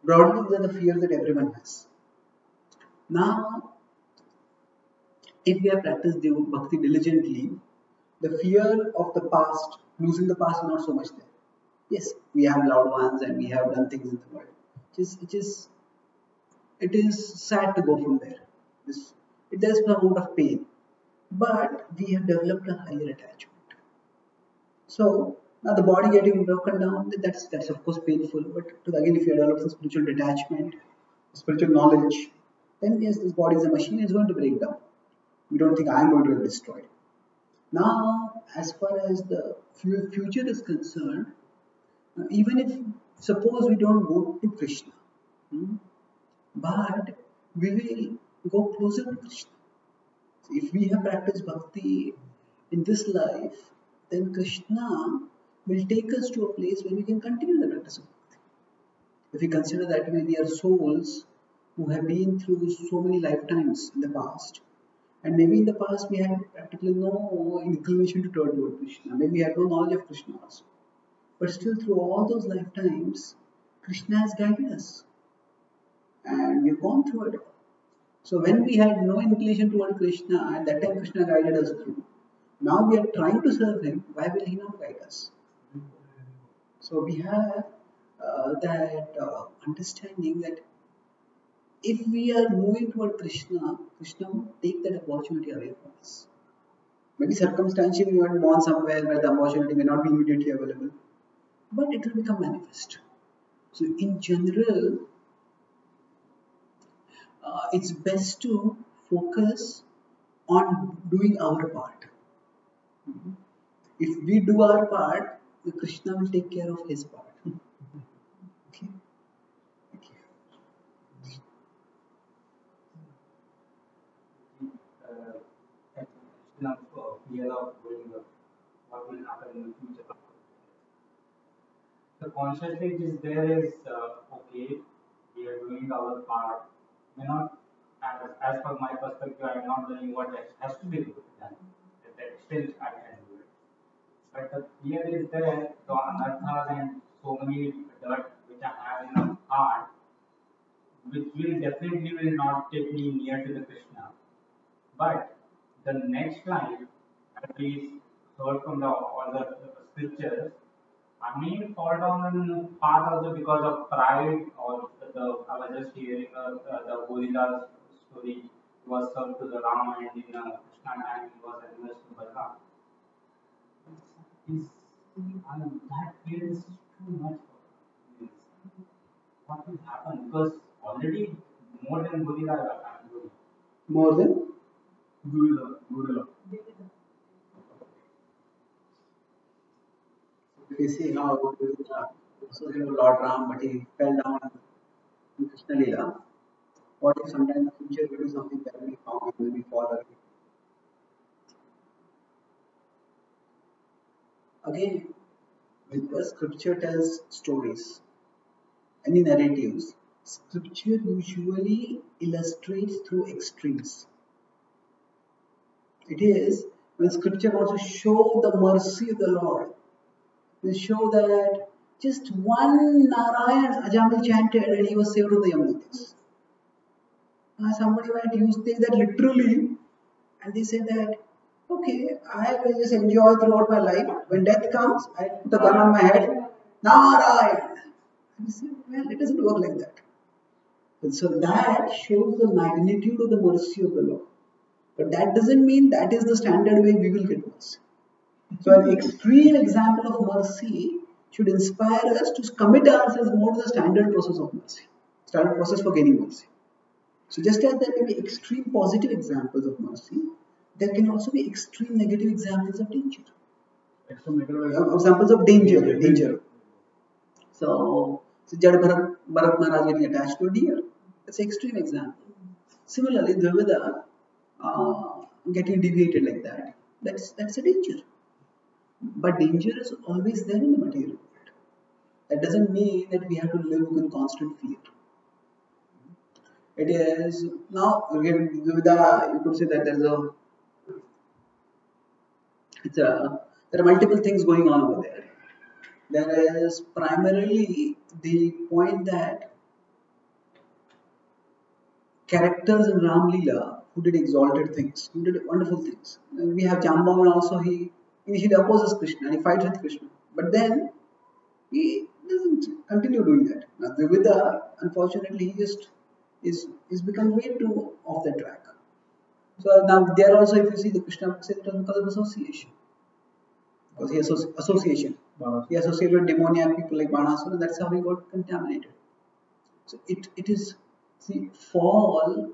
Broadly, these are the fears that everyone has. Now, if we have practiced the bhakti diligently, the fear of the past, losing the past, is not so much there. Yes, we have loved ones and we have done things in the world. It is, it is, it is sad to go from there. It does some amount of pain, but we have developed a higher attachment. So now the body getting broken down, that's that's of course painful. But to, again, if you develop some spiritual detachment, spiritual knowledge, then yes, this body is a machine, it's going to break down. We don't think I'm going to get destroyed. Now, as far as the future is concerned, even if suppose we don't go to Krishna, hmm, but we will go closer to Krishna. If we have practiced bhakti in this life, then Krishna will take us to a place where we can continue the practice of bhakti. If we consider that we are souls who have been through so many lifetimes in the past, and maybe in the past we had practically no inclination to turn toward Krishna. Maybe we had no knowledge of Krishna also. But still, through all those lifetimes, Krishna has guided us. And we've gone through it. So when we had no inclination toward Krishna, at that time Krishna guided us through. Now we are trying to serve Him, why will He not guide us? So we have uh, that uh, understanding that if we are moving toward Krishna, Krishna will take that opportunity away from us. Maybe circumstantially we are born somewhere where the opportunity may not be immediately available, but it will become manifest. So in general, uh, it's best to focus on doing our part. If we do our part, Krishna will take care of his part. *laughs* okay. Uh, fear of going up, what will happen in the future. The consciousness is there is uh, okay, we are doing our part. May not, as, as per my perspective, I am not doing what has- to be done. To that extent, I can do it. But the fear is there, the anarthas and so many dirt which I have in my heart, which will definitely will not take me near to the Krishna. But the next line, at least heard from the all the scriptures, I may fall down in path also because of pride or the, the I was just hearing uh, the, the Gorilla's story. He was served to the Ram and in uh, Krishna time he was addressed to Balram. Is and that fear is too much for me. What will happen? Because already more than Gorilla I am doing. More than Gorilla, gorilla. if you see how uh, so you know, Lord Ram, but he fell down in Krishna Leela. What if sometime in the future we do something terribly wrong and then we fall again? When scripture tells stories, any narratives, scripture usually illustrates through extremes. It is when scripture wants to show the mercy of the Lord, will show that just one Narayan Ajamil chanted and he was saved from the Yamadutas. Uh, somebody might use take that literally and they say that okay, I will just enjoy throughout my life. When death comes, I put the gun on my head, Narayan. And say, well, it doesn't work like that. And so that shows the magnitude of the mercy of the Lord. But that doesn't mean that is the standard way we will get mercy. So an extreme example of mercy should inspire us to commit ourselves more to the standard process of mercy, standard process for gaining mercy. So just as there may be extreme positive examples of mercy, there can also be extreme negative examples of danger. Extreme negative Examples of danger, danger. So, so Jad Bharat, Bharat Maharaj getting attached to a deer. That's an extreme example. Similarly, Dvivida uh, getting deviated like that. That's that's a danger. But danger is always there in the material world. That doesn't mean that we have to live in constant fear. It is now again Dvivida, you could say that there's a it's a there are multiple things going on over there. There is primarily the point that characters in Ram Leela who did exalted things, who did wonderful things. We have Jambavan also, he initially opposes Krishna and he fights with Krishna. But then he doesn't continue doing that. Now Dvivida, unfortunately, he just is is become way too off the track. So now there also, if you see the Krishna was because of association. Because he associ- association. He associated with demoniac people like Banasura, and that's how he got contaminated. So it, it is, see, fall,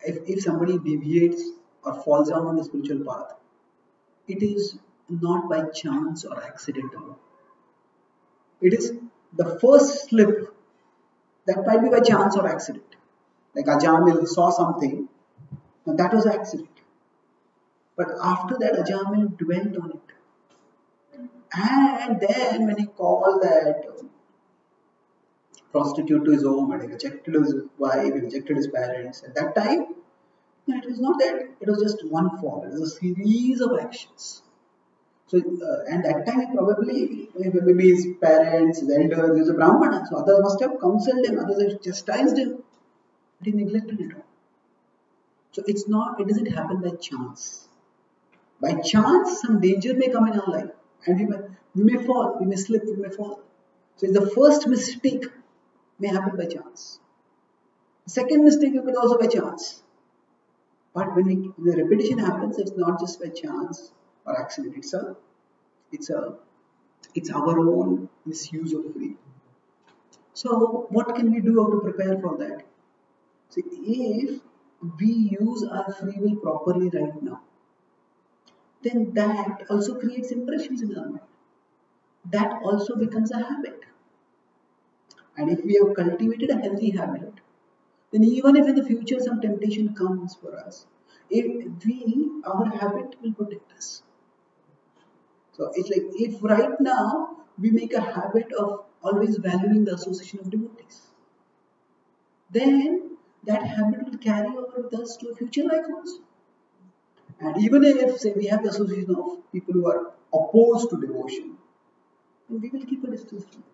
if, if somebody deviates or falls down on the spiritual path, it is not by chance or accidental. It is the first slip that might be by chance or accident. Like Ajamil saw something, and that was an accident. But after that, Ajamil dwelt on it. And then when he called that um, prostitute to his home and he rejected his wife, he rejected his parents, at that time, it was not that it was just one fall, it was a series of actions. So, uh, and that time probably, maybe his parents, his elders, he was a Brahmana, so others must have counseled him, others have chastised him, but he neglected it all. So it's not, it doesn't happen by chance. By chance, some danger may come in our life, and we may, we may fall, we may slip, we may fall. So the first mistake may happen by chance. The second mistake could also by chance. But when, we, when the repetition happens, it's not just by chance or accident. It's a, it's a, it's our own misuse of free. So what can we do how to prepare for that? See, if we use our free will properly right now, then that also creates impressions in our mind. That also becomes a habit. And if we have cultivated a healthy habit, then even if in the future some temptation comes for us, if we, our habit will protect us. So it's like if right now we make a habit of always valuing the association of devotees, then that habit will carry over with us to a future life also. And even if, say, we have the association of people who are opposed to devotion, then we will keep a distance from them.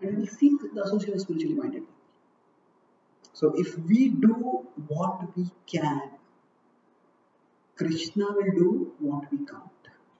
And we will seek the association of spiritually minded people. So if we do what we can, Krishna will do what we can't.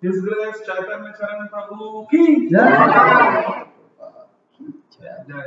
His Grace Chaitanya Charan Prabhu ki Jai. Jai.